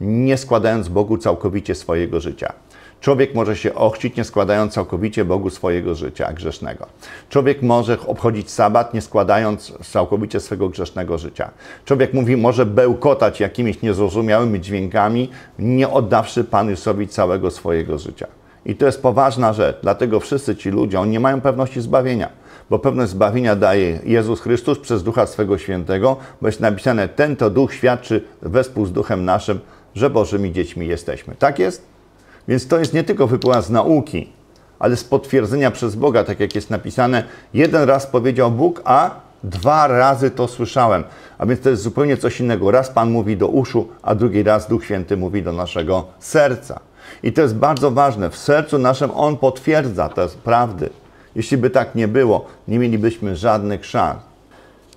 nie składając Bogu całkowicie swojego życia. Człowiek może się ochrzcić, nie składając całkowicie Bogu swojego życia grzesznego. Człowiek może obchodzić sabat, nie składając całkowicie swego grzesznego życia. Człowiek mówi, może bełkotać jakimiś niezrozumiałymi dźwiękami, nie oddawszy Panu Jezusowi całego swojego życia. I to jest poważna rzecz, dlatego wszyscy ci ludzie, oni nie mają pewności zbawienia, bo pewność zbawienia daje Jezus Chrystus przez Ducha Swego Świętego, bo jest napisane, ten to Duch świadczy wespół z Duchem naszym, że Bożymi dziećmi jesteśmy. Tak jest? Więc to jest nie tylko wypływa z nauki, ale z potwierdzenia przez Boga, tak jak jest napisane, jeden raz powiedział Bóg, a dwa razy to słyszałem. A więc to jest zupełnie coś innego. Raz Pan mówi do uszu, a drugi raz Duch Święty mówi do naszego serca. I to jest bardzo ważne. W sercu naszym On potwierdza te prawdy. Jeśli by tak nie było, nie mielibyśmy żadnych szans.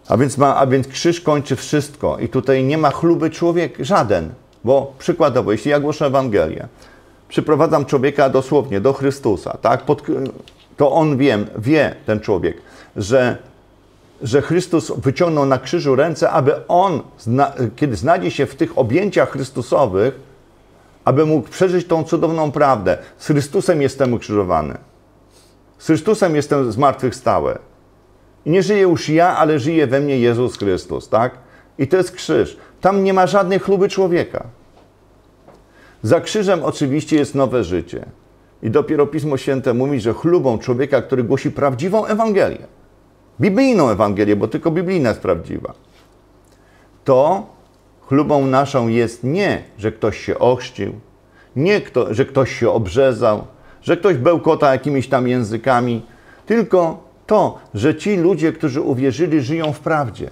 A więc, ma, a więc krzyż kończy wszystko i tutaj nie ma chluby człowiek żaden. Bo przykładowo, jeśli ja głoszę Ewangelię, przyprowadzam człowieka dosłownie do Chrystusa, tak? Pod, to on wie, wie, ten człowiek, że, że Chrystus wyciągnął na krzyżu ręce, aby on, kiedy znajdzie się w tych objęciach Chrystusowych, aby mógł przeżyć tą cudowną prawdę. Z Chrystusem jestem ukrzyżowany. Z Chrystusem jestem zmartwychwstały. I nie żyję już ja, ale żyje we mnie Jezus Chrystus, tak? I to jest krzyż. Tam nie ma żadnej chluby człowieka. Za krzyżem oczywiście jest nowe życie. I dopiero Pismo Święte mówi, że chlubą człowieka, który głosi prawdziwą Ewangelię, biblijną Ewangelię, bo tylko biblijna jest prawdziwa, to chlubą naszą jest nie, że ktoś się ochrzcił, nie, kto, że ktoś się obrzezał, że ktoś bełkota jakimiś tam językami, tylko to, że ci ludzie, którzy uwierzyli, żyją w prawdzie.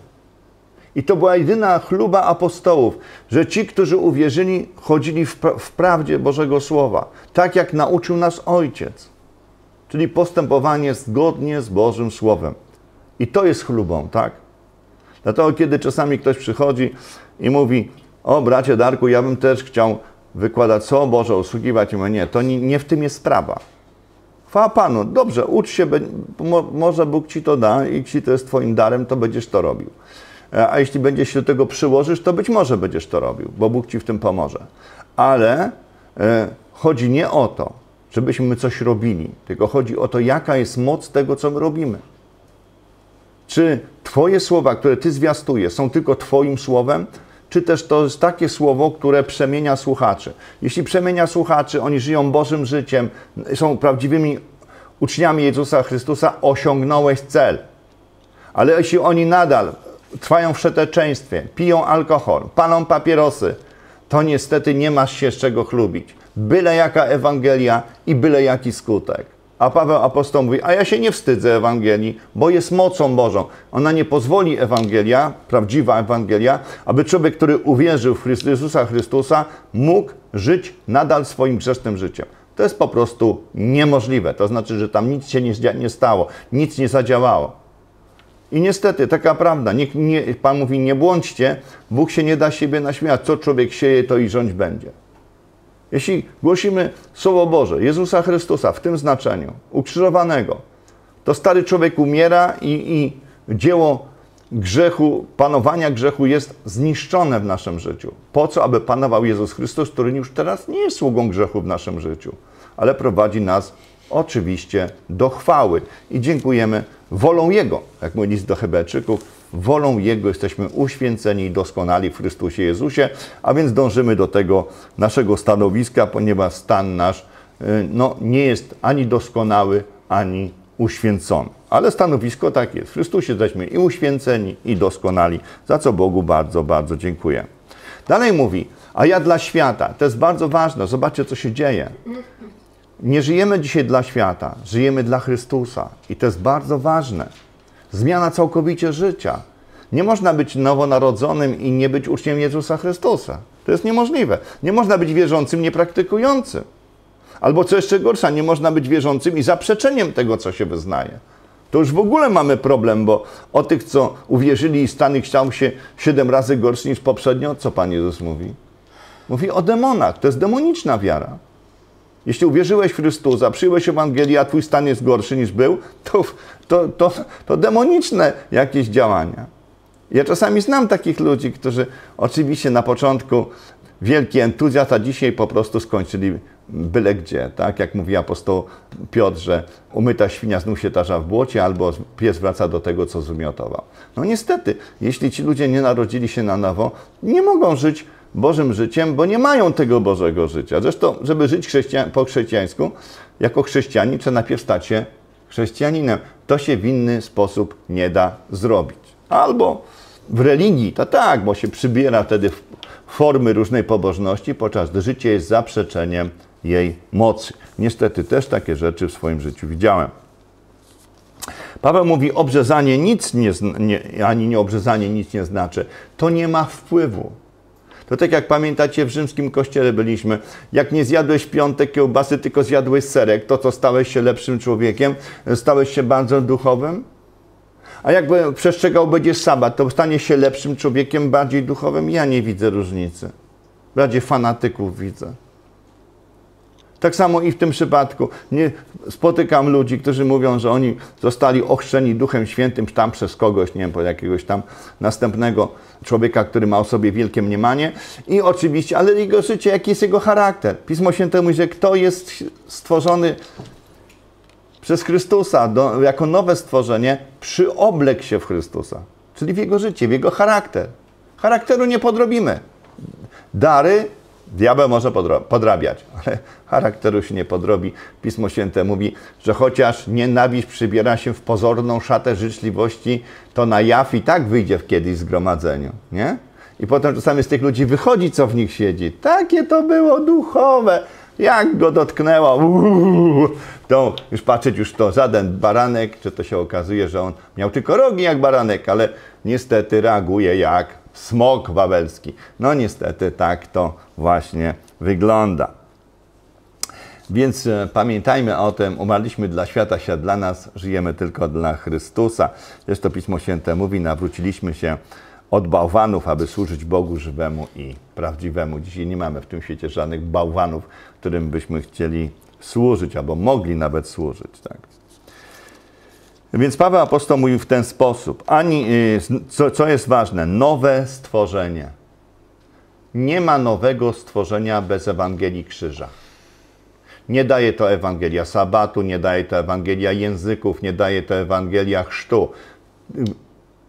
I to była jedyna chluba apostołów, że ci, którzy uwierzyli, chodzili w, pra w prawdzie Bożego Słowa, tak jak nauczył nas Ojciec. Czyli postępowanie zgodnie z Bożym Słowem. I to jest chlubą, tak? Dlatego, kiedy czasami ktoś przychodzi i mówi: O, bracie Darku, ja bym też chciał wykładać co Boże, usługiwać. I mówię, nie, to nie, nie w tym jest sprawa. Chwała Panu, dobrze, ucz się, może Bóg ci to da i jeśli to jest Twoim darem, to będziesz to robił. E, a jeśli będziesz się do tego przyłożysz, to być może będziesz to robił, bo Bóg ci w tym pomoże. Ale e, chodzi nie o to, żebyśmy coś robili, tylko chodzi o to, jaka jest moc tego, co my robimy. Czy Twoje słowa, które Ty zwiastujesz, są tylko Twoim słowem, czy też to jest takie słowo, które przemienia słuchaczy. Jeśli przemienia słuchaczy, oni żyją Bożym życiem, są prawdziwymi uczniami Jezusa Chrystusa, osiągnąłeś cel. Ale jeśli oni nadal trwają w szeteczeństwie, piją alkohol, palą papierosy, to niestety nie masz się z czego chlubić. Byle jaka Ewangelia i byle jaki skutek. A Paweł apostoł mówi, a ja się nie wstydzę Ewangelii, bo jest mocą Bożą. Ona nie pozwoli Ewangelia, prawdziwa Ewangelia, aby człowiek, który uwierzył w Chrystusa Chrystusa, mógł żyć nadal swoim grzesznym życiem. To jest po prostu niemożliwe. To znaczy, że tam nic się nie, nie stało, nic nie zadziałało. I niestety, taka prawda. Nie, Pan mówi, nie błądźcie, Bóg się nie da siebie naśmiać. Co człowiek sieje, to i rządź będzie. Jeśli głosimy Słowo Boże, Jezusa Chrystusa w tym znaczeniu, ukrzyżowanego, to stary człowiek umiera i, i dzieło grzechu, panowania grzechu jest zniszczone w naszym życiu. Po co, aby panował Jezus Chrystus, który już teraz nie jest sługą grzechu w naszym życiu, ale prowadzi nas oczywiście do chwały. I dziękujemy wolą Jego, jak mówi list do Hebrajczyków, wolą Jego jesteśmy uświęceni i doskonali w Chrystusie Jezusie, a więc dążymy do tego naszego stanowiska, ponieważ stan nasz y, no, nie jest ani doskonały, ani uświęcony. Ale stanowisko tak jest. W Chrystusie jesteśmy i uświęceni, i doskonali, za co Bogu bardzo, bardzo dziękuję. Dalej mówi, a ja dla świata. To jest bardzo ważne. Zobaczcie, co się dzieje. Nie żyjemy dzisiaj dla świata, żyjemy dla Chrystusa. I to jest bardzo ważne. Zmiana całkowicie życia. Nie można być nowonarodzonym i nie być uczniem Jezusa Chrystusa. To jest niemożliwe. Nie można być wierzącym, niepraktykującym. Albo co jeszcze gorsza, nie można być wierzącym i zaprzeczeniem tego, co się wyznaje. to już w ogóle mamy problem, bo o tych, co uwierzyli i stan ich stał się siedem razy gorszy niż poprzednio, co Pan Jezus mówi? Mówi o demonach. To jest demoniczna wiara. Jeśli uwierzyłeś w Chrystusa, przyjąłeś Ewangelię, a twój stan jest gorszy niż był, to, to, to, to demoniczne jakieś działania. Ja czasami znam takich ludzi, którzy oczywiście na początku wielki entuzjazm, a dzisiaj po prostu skończyli byle gdzie, tak? Jak mówi apostoł Piotr, że umyta świnia znów się tarza w błocie, albo pies wraca do tego, co zumiotował. No niestety, jeśli ci ludzie nie narodzili się na nowo, nie mogą żyć Bożym życiem, bo nie mają tego Bożego życia. Zresztą, żeby żyć po chrześcijańsku, jako chrześcijanin, trzeba najpierw stać się chrześcijaninem. To się w inny sposób nie da zrobić. Albo w religii, to tak, bo się przybiera wtedy formy różnej pobożności, podczas gdy życie jest zaprzeczeniem jej mocy. Niestety też takie rzeczy w swoim życiu widziałem. Paweł mówi, obrzezanie nic nie, nie, ani nieobrzezanie nic nie znaczy. To nie ma wpływu. To tak jak pamiętacie, w rzymskim kościele byliśmy. Jak nie zjadłeś piątek kiełbasy, tylko zjadłeś serek, to co stałeś się lepszym człowiekiem, stałeś się bardzo duchowym? A jakby przestrzegał będziesz sabat, to stanie się lepszym człowiekiem, bardziej duchowym? Ja nie widzę różnicy. Bardziej fanatyków widzę. Tak samo i w tym przypadku. Nie, spotykam ludzi, którzy mówią, że oni zostali ochrzczeni Duchem Świętym tam przez kogoś, nie wiem, po jakiegoś tam następnego człowieka, który ma o sobie wielkie mniemanie. I oczywiście, ale jego życie, jaki jest jego charakter. Pismo Święte mówi, że kto jest stworzony przez Chrystusa do, jako nowe stworzenie, przyoblekł się w Chrystusa. Czyli w jego życie, w jego charakter. Charakteru nie podrobimy. Dary Diabeł może podrabiać, ale charakteru się nie podrobi. Pismo Święte mówi, że chociaż nienawiść przybiera się w pozorną szatę życzliwości, to na jaw i tak wyjdzie w kiedyś zgromadzeniu, nie? I potem czasami z tych ludzi wychodzi, co w nich siedzi. Takie to było duchowe. Jak go dotknęło, uuu, to już patrzeć, już to żaden baranek, czy to się okazuje, że on miał tylko rogi jak baranek, ale niestety reaguje jak smok wawelski. No niestety tak to właśnie wygląda. Więc e, pamiętajmy o tym, umarliśmy dla świata, świat dla nas, żyjemy tylko dla Chrystusa. Zresztą Pismo Święte mówi, nawróciliśmy się od bałwanów, aby służyć Bogu żywemu i prawdziwemu. Dzisiaj nie mamy w tym świecie żadnych bałwanów, którym byśmy chcieli służyć, albo mogli nawet służyć. Tak? Więc Paweł Apostoł mówił w ten sposób. Ani, y, co, co jest ważne, nowe stworzenie. Nie ma nowego stworzenia bez Ewangelii Krzyża. Nie daje to Ewangelia Sabatu, nie daje to Ewangelia języków, nie daje to Ewangelia chrztu.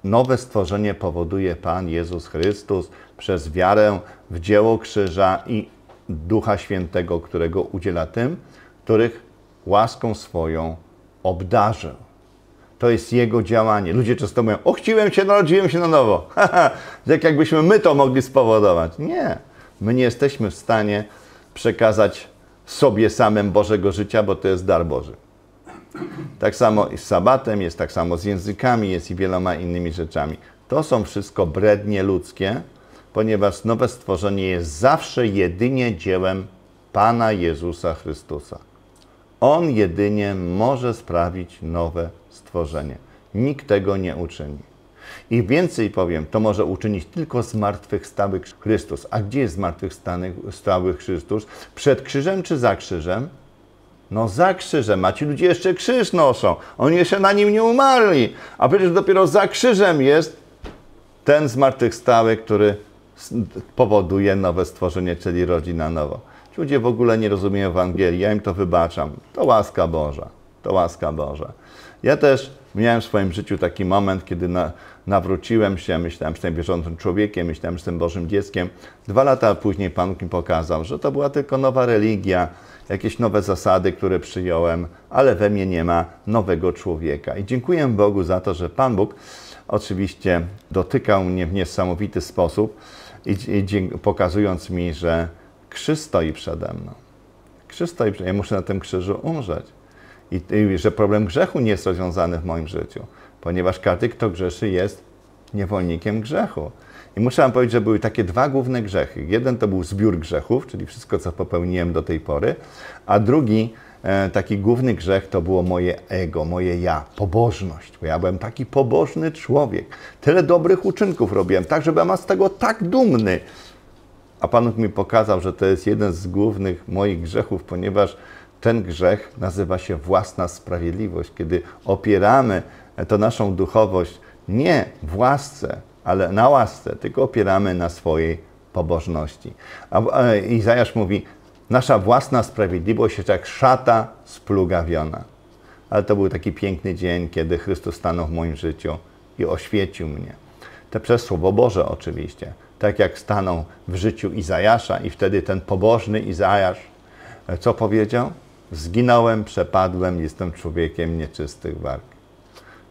Nowe stworzenie powoduje Pan Jezus Chrystus przez wiarę w dzieło krzyża i Ducha Świętego, którego udziela tym, których łaską swoją obdarzył. To jest Jego działanie. Ludzie często mówią, ochciłem się, narodziłem się na nowo. Jak jakbyśmy my to mogli spowodować. Nie. My nie jesteśmy w stanie przekazać sobie samym Bożego życia, bo to jest dar Boży. Tak samo i z sabatem, jest tak samo z językami, jest i wieloma innymi rzeczami. To są wszystko brednie ludzkie, ponieważ nowe stworzenie jest zawsze jedynie dziełem Pana Jezusa Chrystusa. On jedynie może sprawić nowe stworzenie. Nikt tego nie uczyni. I więcej powiem, to może uczynić tylko zmartwychwstały Chrystus. A gdzie jest zmartwychwstały Chrystus? Przed krzyżem czy za krzyżem? No za krzyżem, a ci ludzie jeszcze krzyż noszą. Oni jeszcze na nim nie umarli. A przecież dopiero za krzyżem jest ten zmartwychwstały, który powoduje nowe stworzenie, czyli rodzina nowo. Ci ludzie w ogóle nie rozumieją Ewangelii, ja im to wybaczam. To łaska Boża. To łaska Boża. Ja też miałem w swoim życiu taki moment, kiedy na, nawróciłem się, myślałem, że jestem wierzącym człowiekiem, myślałem, że jestem Bożym dzieckiem. Dwa lata później Pan mi pokazał, że to była tylko nowa religia, jakieś nowe zasady, które przyjąłem, ale we mnie nie ma nowego człowieka. I dziękuję Bogu za to, że Pan Bóg oczywiście dotykał mnie w niesamowity sposób i, i pokazując mi, że krzyż stoi przede mną. Krzyż stoi przede mną. Ja muszę na tym krzyżu umrzeć i, i że problem grzechu nie jest rozwiązany w moim życiu, ponieważ każdy, kto grzeszy, jest niewolnikiem grzechu. I muszę Wam powiedzieć, że były takie dwa główne grzechy. Jeden to był zbiór grzechów, czyli wszystko, co popełniłem do tej pory, a drugi e, taki główny grzech to było moje ego, moje ja, pobożność. Bo ja byłem taki pobożny człowiek. Tyle dobrych uczynków robiłem, tak, że byłem z tego tak dumny. A Pan mi pokazał, że to jest jeden z głównych moich grzechów, ponieważ ten grzech nazywa się własna sprawiedliwość, kiedy opieramy to naszą duchowość nie w łasce, ale na łasce, tylko opieramy na swojej pobożności. A Izajasz mówi, nasza własna sprawiedliwość jest jak szata splugawiona. Ale to był taki piękny dzień, kiedy Chrystus stanął w moim życiu i oświecił mnie. To przez Słowo Boże oczywiście. Tak jak stanął w życiu Izajasza i wtedy ten pobożny Izajasz, co powiedział? Zginąłem, przepadłem, jestem człowiekiem nieczystych warg.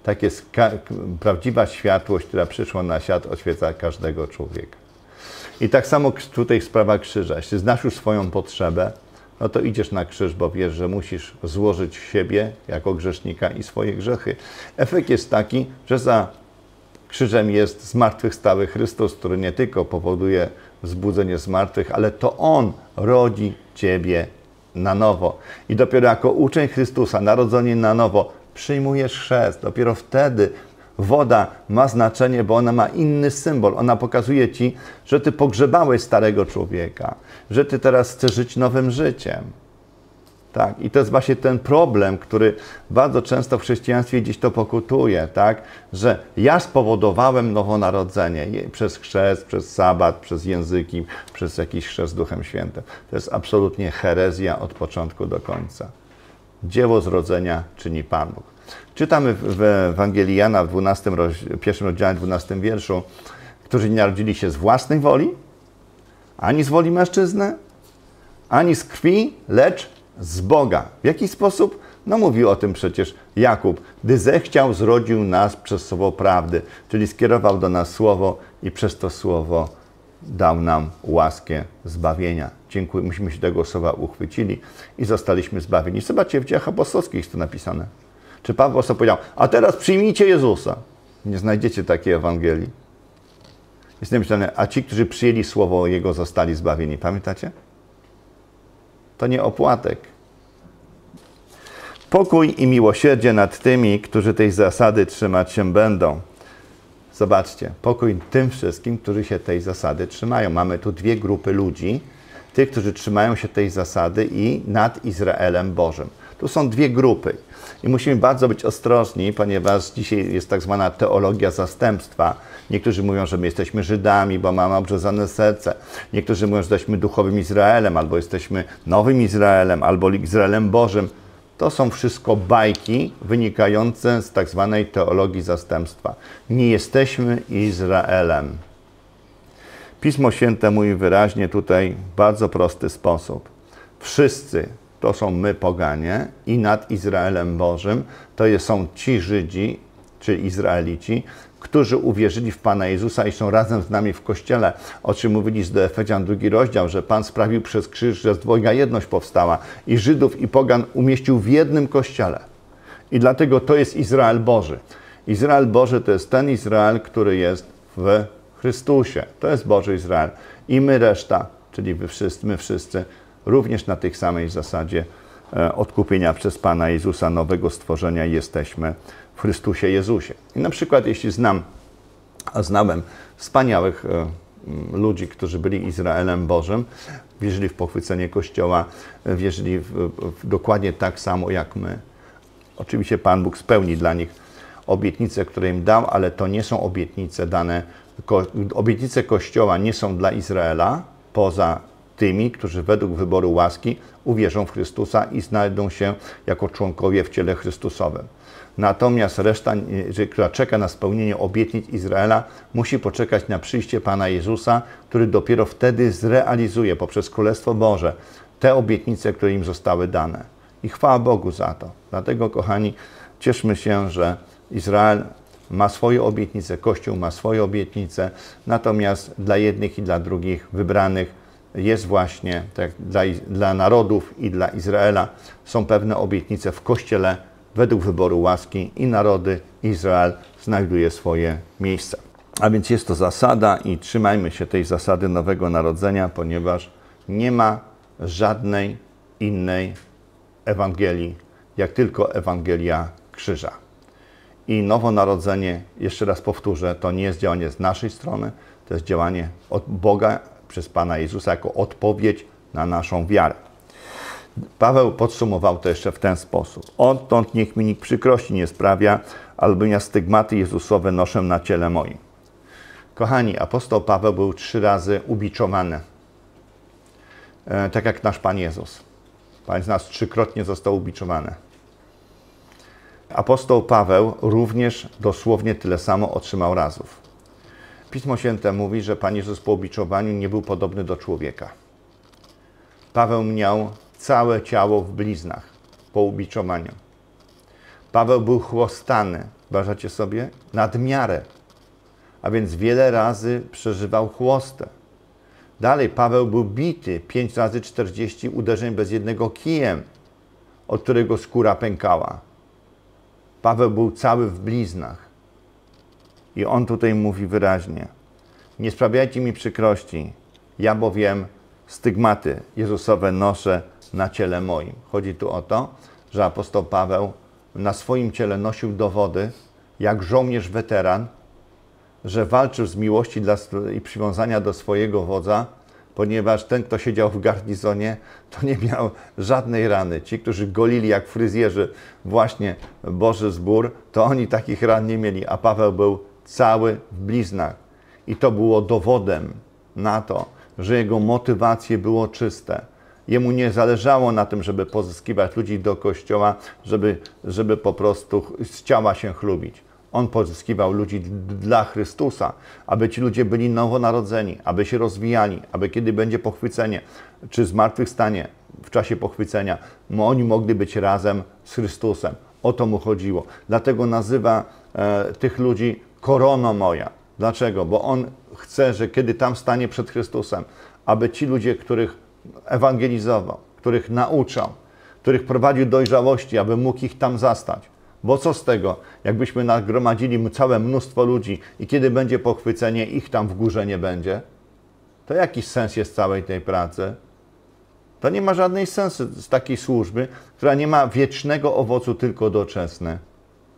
Tak jest prawdziwa światłość, która przyszła na świat, oświeca każdego człowieka. I tak samo tutaj sprawa krzyża. Jeśli znasz już swoją potrzebę, no to idziesz na krzyż, bo wiesz, że musisz złożyć siebie jako grzesznika i swoje grzechy. Efekt jest taki, że za krzyżem jest zmartwychwstały Chrystus, który nie tylko powoduje wzbudzenie zmartwych, ale to On rodzi Ciebie na nowo. I dopiero jako uczeń Chrystusa, narodzony na nowo, przyjmujesz chrzest. Dopiero wtedy woda ma znaczenie, bo ona ma inny symbol. Ona pokazuje ci, że ty pogrzebałeś starego człowieka, że ty teraz chcesz żyć nowym życiem. Tak, i to jest właśnie ten problem, który bardzo często w chrześcijaństwie gdzieś to pokutuje, tak, że ja spowodowałem nowonarodzenie przez chrzest, przez sabat, przez języki, przez jakiś chrzest Duchem Świętym. To jest absolutnie herezja od początku do końca. Dzieło zrodzenia czyni Pan Bóg. Czytamy w Ewangelii Jana w 12 pierwszym rozdziale, 12 wierszu, którzy nie narodzili się z własnej woli, ani z woli mężczyzny, ani z krwi, lecz z Boga. W jaki sposób? No mówił o tym przecież Jakub. Gdy zechciał, zrodził nas przez słowo prawdy, czyli skierował do nas słowo i przez to słowo dał nam łaskę zbawienia. Dziękuję, myśmy się tego słowa uchwycili i zostaliśmy zbawieni. Zobaczcie, w dziejach apostolskich jest to napisane. Czy Paweł apostoł powiedział, a teraz przyjmijcie Jezusa. Nie znajdziecie takiej Ewangelii. Jest napisane, a ci, którzy przyjęli słowo Jego, zostali zbawieni. Pamiętacie? To nie opłatek. Pokój i miłosierdzie nad tymi, którzy tej zasady trzymać się będą. Zobaczcie, pokój tym wszystkim, którzy się tej zasady trzymają. Mamy tu dwie grupy ludzi, tych, którzy trzymają się tej zasady i nad Izraelem Bożym. Tu są dwie grupy. I musimy bardzo być ostrożni, ponieważ dzisiaj jest tak zwana teologia zastępstwa. Niektórzy mówią, że my jesteśmy Żydami, bo mamy obrzezane serce. Niektórzy mówią, że jesteśmy duchowym Izraelem, albo jesteśmy nowym Izraelem, albo Izraelem Bożym. To są wszystko bajki wynikające z tak zwanej teologii zastępstwa. Nie jesteśmy Izraelem. Pismo Święte mówi wyraźnie tutaj w bardzo prosty sposób. Wszyscy to są my poganie i nad Izraelem Bożym to są ci Żydzi, czyli Izraelici, którzy uwierzyli w Pana Jezusa i są razem z nami w Kościele, o czym mówili z do Efezjan drugi rozdział, że Pan sprawił przez krzyż, że dwojga jedność powstała i Żydów i pogan umieścił w jednym Kościele. I dlatego to jest Izrael Boży. Izrael Boży to jest ten Izrael, który jest w Chrystusie. To jest Boży Izrael. I my reszta, czyli wy wszyscy, my wszyscy, również na tej samej zasadzie odkupienia przez Pana Jezusa, nowego stworzenia jesteśmy w Chrystusie Jezusie. I na przykład, jeśli znam, a znałem wspaniałych e, ludzi, którzy byli Izraelem Bożym, wierzyli w pochwycenie Kościoła, wierzyli w, w, dokładnie tak samo jak my. Oczywiście Pan Bóg spełni dla nich obietnice, które im dał, ale to nie są obietnice dane, ko, obietnice Kościoła nie są dla Izraela, poza tymi, którzy według wyboru łaski uwierzą w Chrystusa i znajdą się jako członkowie w ciele Chrystusowym. Natomiast reszta, która czeka na spełnienie obietnic Izraela, musi poczekać na przyjście Pana Jezusa, który dopiero wtedy zrealizuje poprzez Królestwo Boże te obietnice, które im zostały dane. I chwała Bogu za to. Dlatego, kochani, cieszmy się, że Izrael ma swoje obietnice, Kościół ma swoje obietnice, natomiast dla jednych i dla drugich wybranych jest właśnie, tak dla, dla narodów i dla Izraela są pewne obietnice w Kościele według wyboru łaski i narody Izrael znajduje swoje miejsce. A więc jest to zasada i trzymajmy się tej zasady Nowego Narodzenia, ponieważ nie ma żadnej innej Ewangelii, jak tylko Ewangelia krzyża. I nowonarodzenie, jeszcze raz powtórzę, to nie jest działanie z naszej strony, to jest działanie od Boga przez Pana Jezusa jako odpowiedź na naszą wiarę. Paweł podsumował to jeszcze w ten sposób. Odtąd niech mi nikt przykrości nie sprawia, albowiem ja stygmaty Jezusowe noszę na ciele moim. Kochani, apostoł Paweł był trzy razy ubiczowany. E, tak jak nasz Pan Jezus. Pan z nas trzykrotnie został ubiczowany. Apostoł Paweł również dosłownie tyle samo otrzymał razów. Pismo Święte mówi, że Pan Jezus po ubiczowaniu nie był podobny do człowieka. Paweł miał całe ciało w bliznach po ubiczowaniu. Paweł był chłostany, uważacie sobie, nad miarę, a więc wiele razy przeżywał chłostę. Dalej Paweł był bity 5 razy 40 uderzeń bez jednego kijem, od którego skóra pękała. Paweł był cały w bliznach. I on tutaj mówi wyraźnie: Nie sprawiajcie mi przykrości, ja bowiem stygmaty Jezusowe noszę na ciele moim. Chodzi tu o to, że apostoł Paweł na swoim ciele nosił dowody, jak żołnierz weteran, że walczył z miłości dla, i przywiązania do swojego wodza, ponieważ ten, kto siedział w garnizonie, to nie miał żadnej rany. Ci, którzy golili jak fryzjerzy właśnie Boży Zbór, to oni takich ran nie mieli, a Paweł był cały w bliznach. I to było dowodem na to, że jego motywacje było czyste. Jemu nie zależało na tym, żeby pozyskiwać ludzi do kościoła, żeby, żeby po prostu z ciała się chlubić. On pozyskiwał ludzi dla Chrystusa, aby ci ludzie byli nowonarodzeni, aby się rozwijali, aby kiedy będzie pochwycenie czy zmartwychwstanie w czasie pochwycenia, oni mogli być razem z Chrystusem. O to mu chodziło. Dlatego nazywa e, tych ludzi koroną moja. Dlaczego? Bo on chce, że kiedy tam stanie przed Chrystusem, aby ci ludzie, których ewangelizował, których nauczał, których prowadził dojrzałości, aby mógł ich tam zastać, bo co z tego, jakbyśmy nagromadzili całe mnóstwo ludzi i kiedy będzie pochwycenie, ich tam w górze nie będzie? To jakiś sens jest całej tej pracy? To nie ma żadnej sensu z takiej służby, która nie ma wiecznego owocu, tylko doczesny.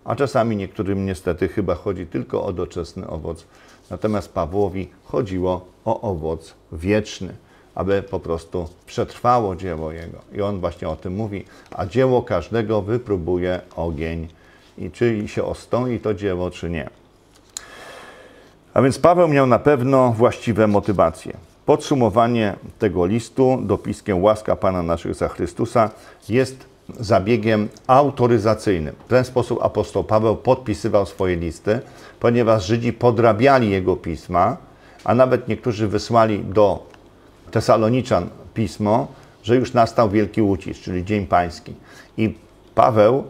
A czasami niektórym niestety chyba chodzi tylko o doczesny owoc. Natomiast Pawłowi chodziło o owoc wieczny aby po prostu przetrwało dzieło Jego. I on właśnie o tym mówi, a dzieło każdego wypróbuje ogień. I czy się ostoi to dzieło, czy nie. A więc Paweł miał na pewno właściwe motywacje. Podsumowanie tego listu dopiskiem łaska Pana naszego za Chrystusa jest zabiegiem autoryzacyjnym. W ten sposób apostoł Paweł podpisywał swoje listy, ponieważ Żydzi podrabiali jego pisma, a nawet niektórzy wysłali do Tesaloniczan pismo, że już nastał wielki ucisk, czyli Dzień Pański. I Paweł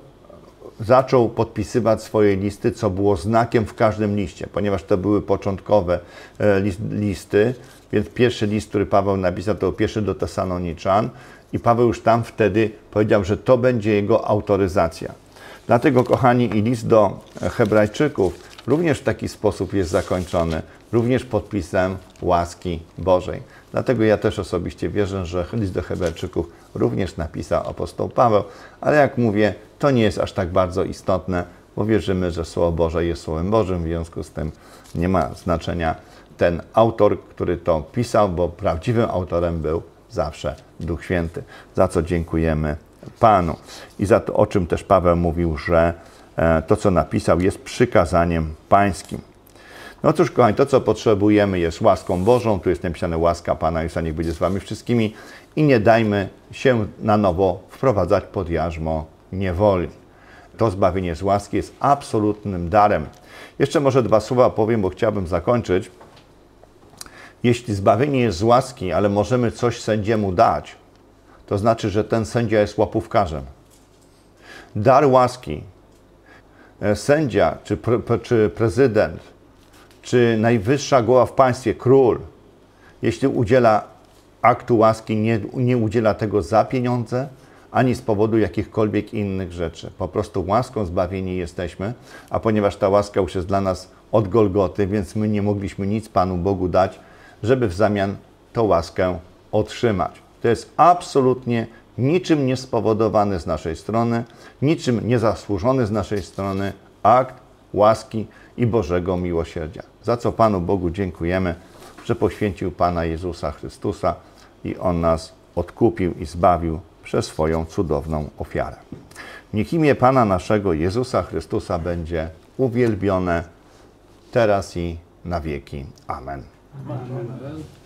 zaczął podpisywać swoje listy, co było znakiem w każdym liście, ponieważ to były początkowe e, listy, więc pierwszy list, który Paweł napisał, to był pierwszy do Tesaloniczan i Paweł już tam wtedy powiedział, że to będzie jego autoryzacja. Dlatego, kochani, i list do Hebrajczyków również w taki sposób jest zakończony, również podpisem łaski Bożej. Dlatego ja też osobiście wierzę, że list do Hebrajczyków również napisał apostoł Paweł, ale jak mówię, to nie jest aż tak bardzo istotne, bo wierzymy, że Słowo Boże jest Słowem Bożym, w związku z tym nie ma znaczenia ten autor, który to pisał, bo prawdziwym autorem był zawsze Duch Święty, za co dziękujemy Panu. I za to, o czym też Paweł mówił, że e, to, co napisał, jest przykazaniem pańskim. No cóż, kochani, to co potrzebujemy jest łaską Bożą. Tu jest napisane łaska Pana Jezusa, niech będzie z Wami wszystkimi. I nie dajmy się na nowo wprowadzać pod jarzmo niewoli. To zbawienie z łaski jest absolutnym darem. Jeszcze może dwa słowa powiem, bo chciałbym zakończyć. Jeśli zbawienie jest z łaski, ale możemy coś sędziemu dać, to znaczy, że ten sędzia jest łapówkarzem. Dar łaski. E, sędzia czy, pre, czy prezydent czy najwyższa głowa w państwie, król, jeśli udziela aktu łaski, nie, nie udziela tego za pieniądze, ani z powodu jakichkolwiek innych rzeczy. Po prostu łaską zbawieni jesteśmy, a ponieważ ta łaska już jest dla nas od Golgoty, więc my nie mogliśmy nic Panu Bogu dać, żeby w zamian tą łaskę otrzymać. To jest absolutnie niczym nie spowodowany z naszej strony, niczym niezasłużony z naszej strony akt łaski i Bożego miłosierdzia. Za co Panu Bogu dziękujemy, że poświęcił Pana Jezusa Chrystusa i On nas odkupił i zbawił przez swoją cudowną ofiarę. Niech imię Pana naszego Jezusa Chrystusa będzie uwielbione teraz i na wieki. Amen. Amen.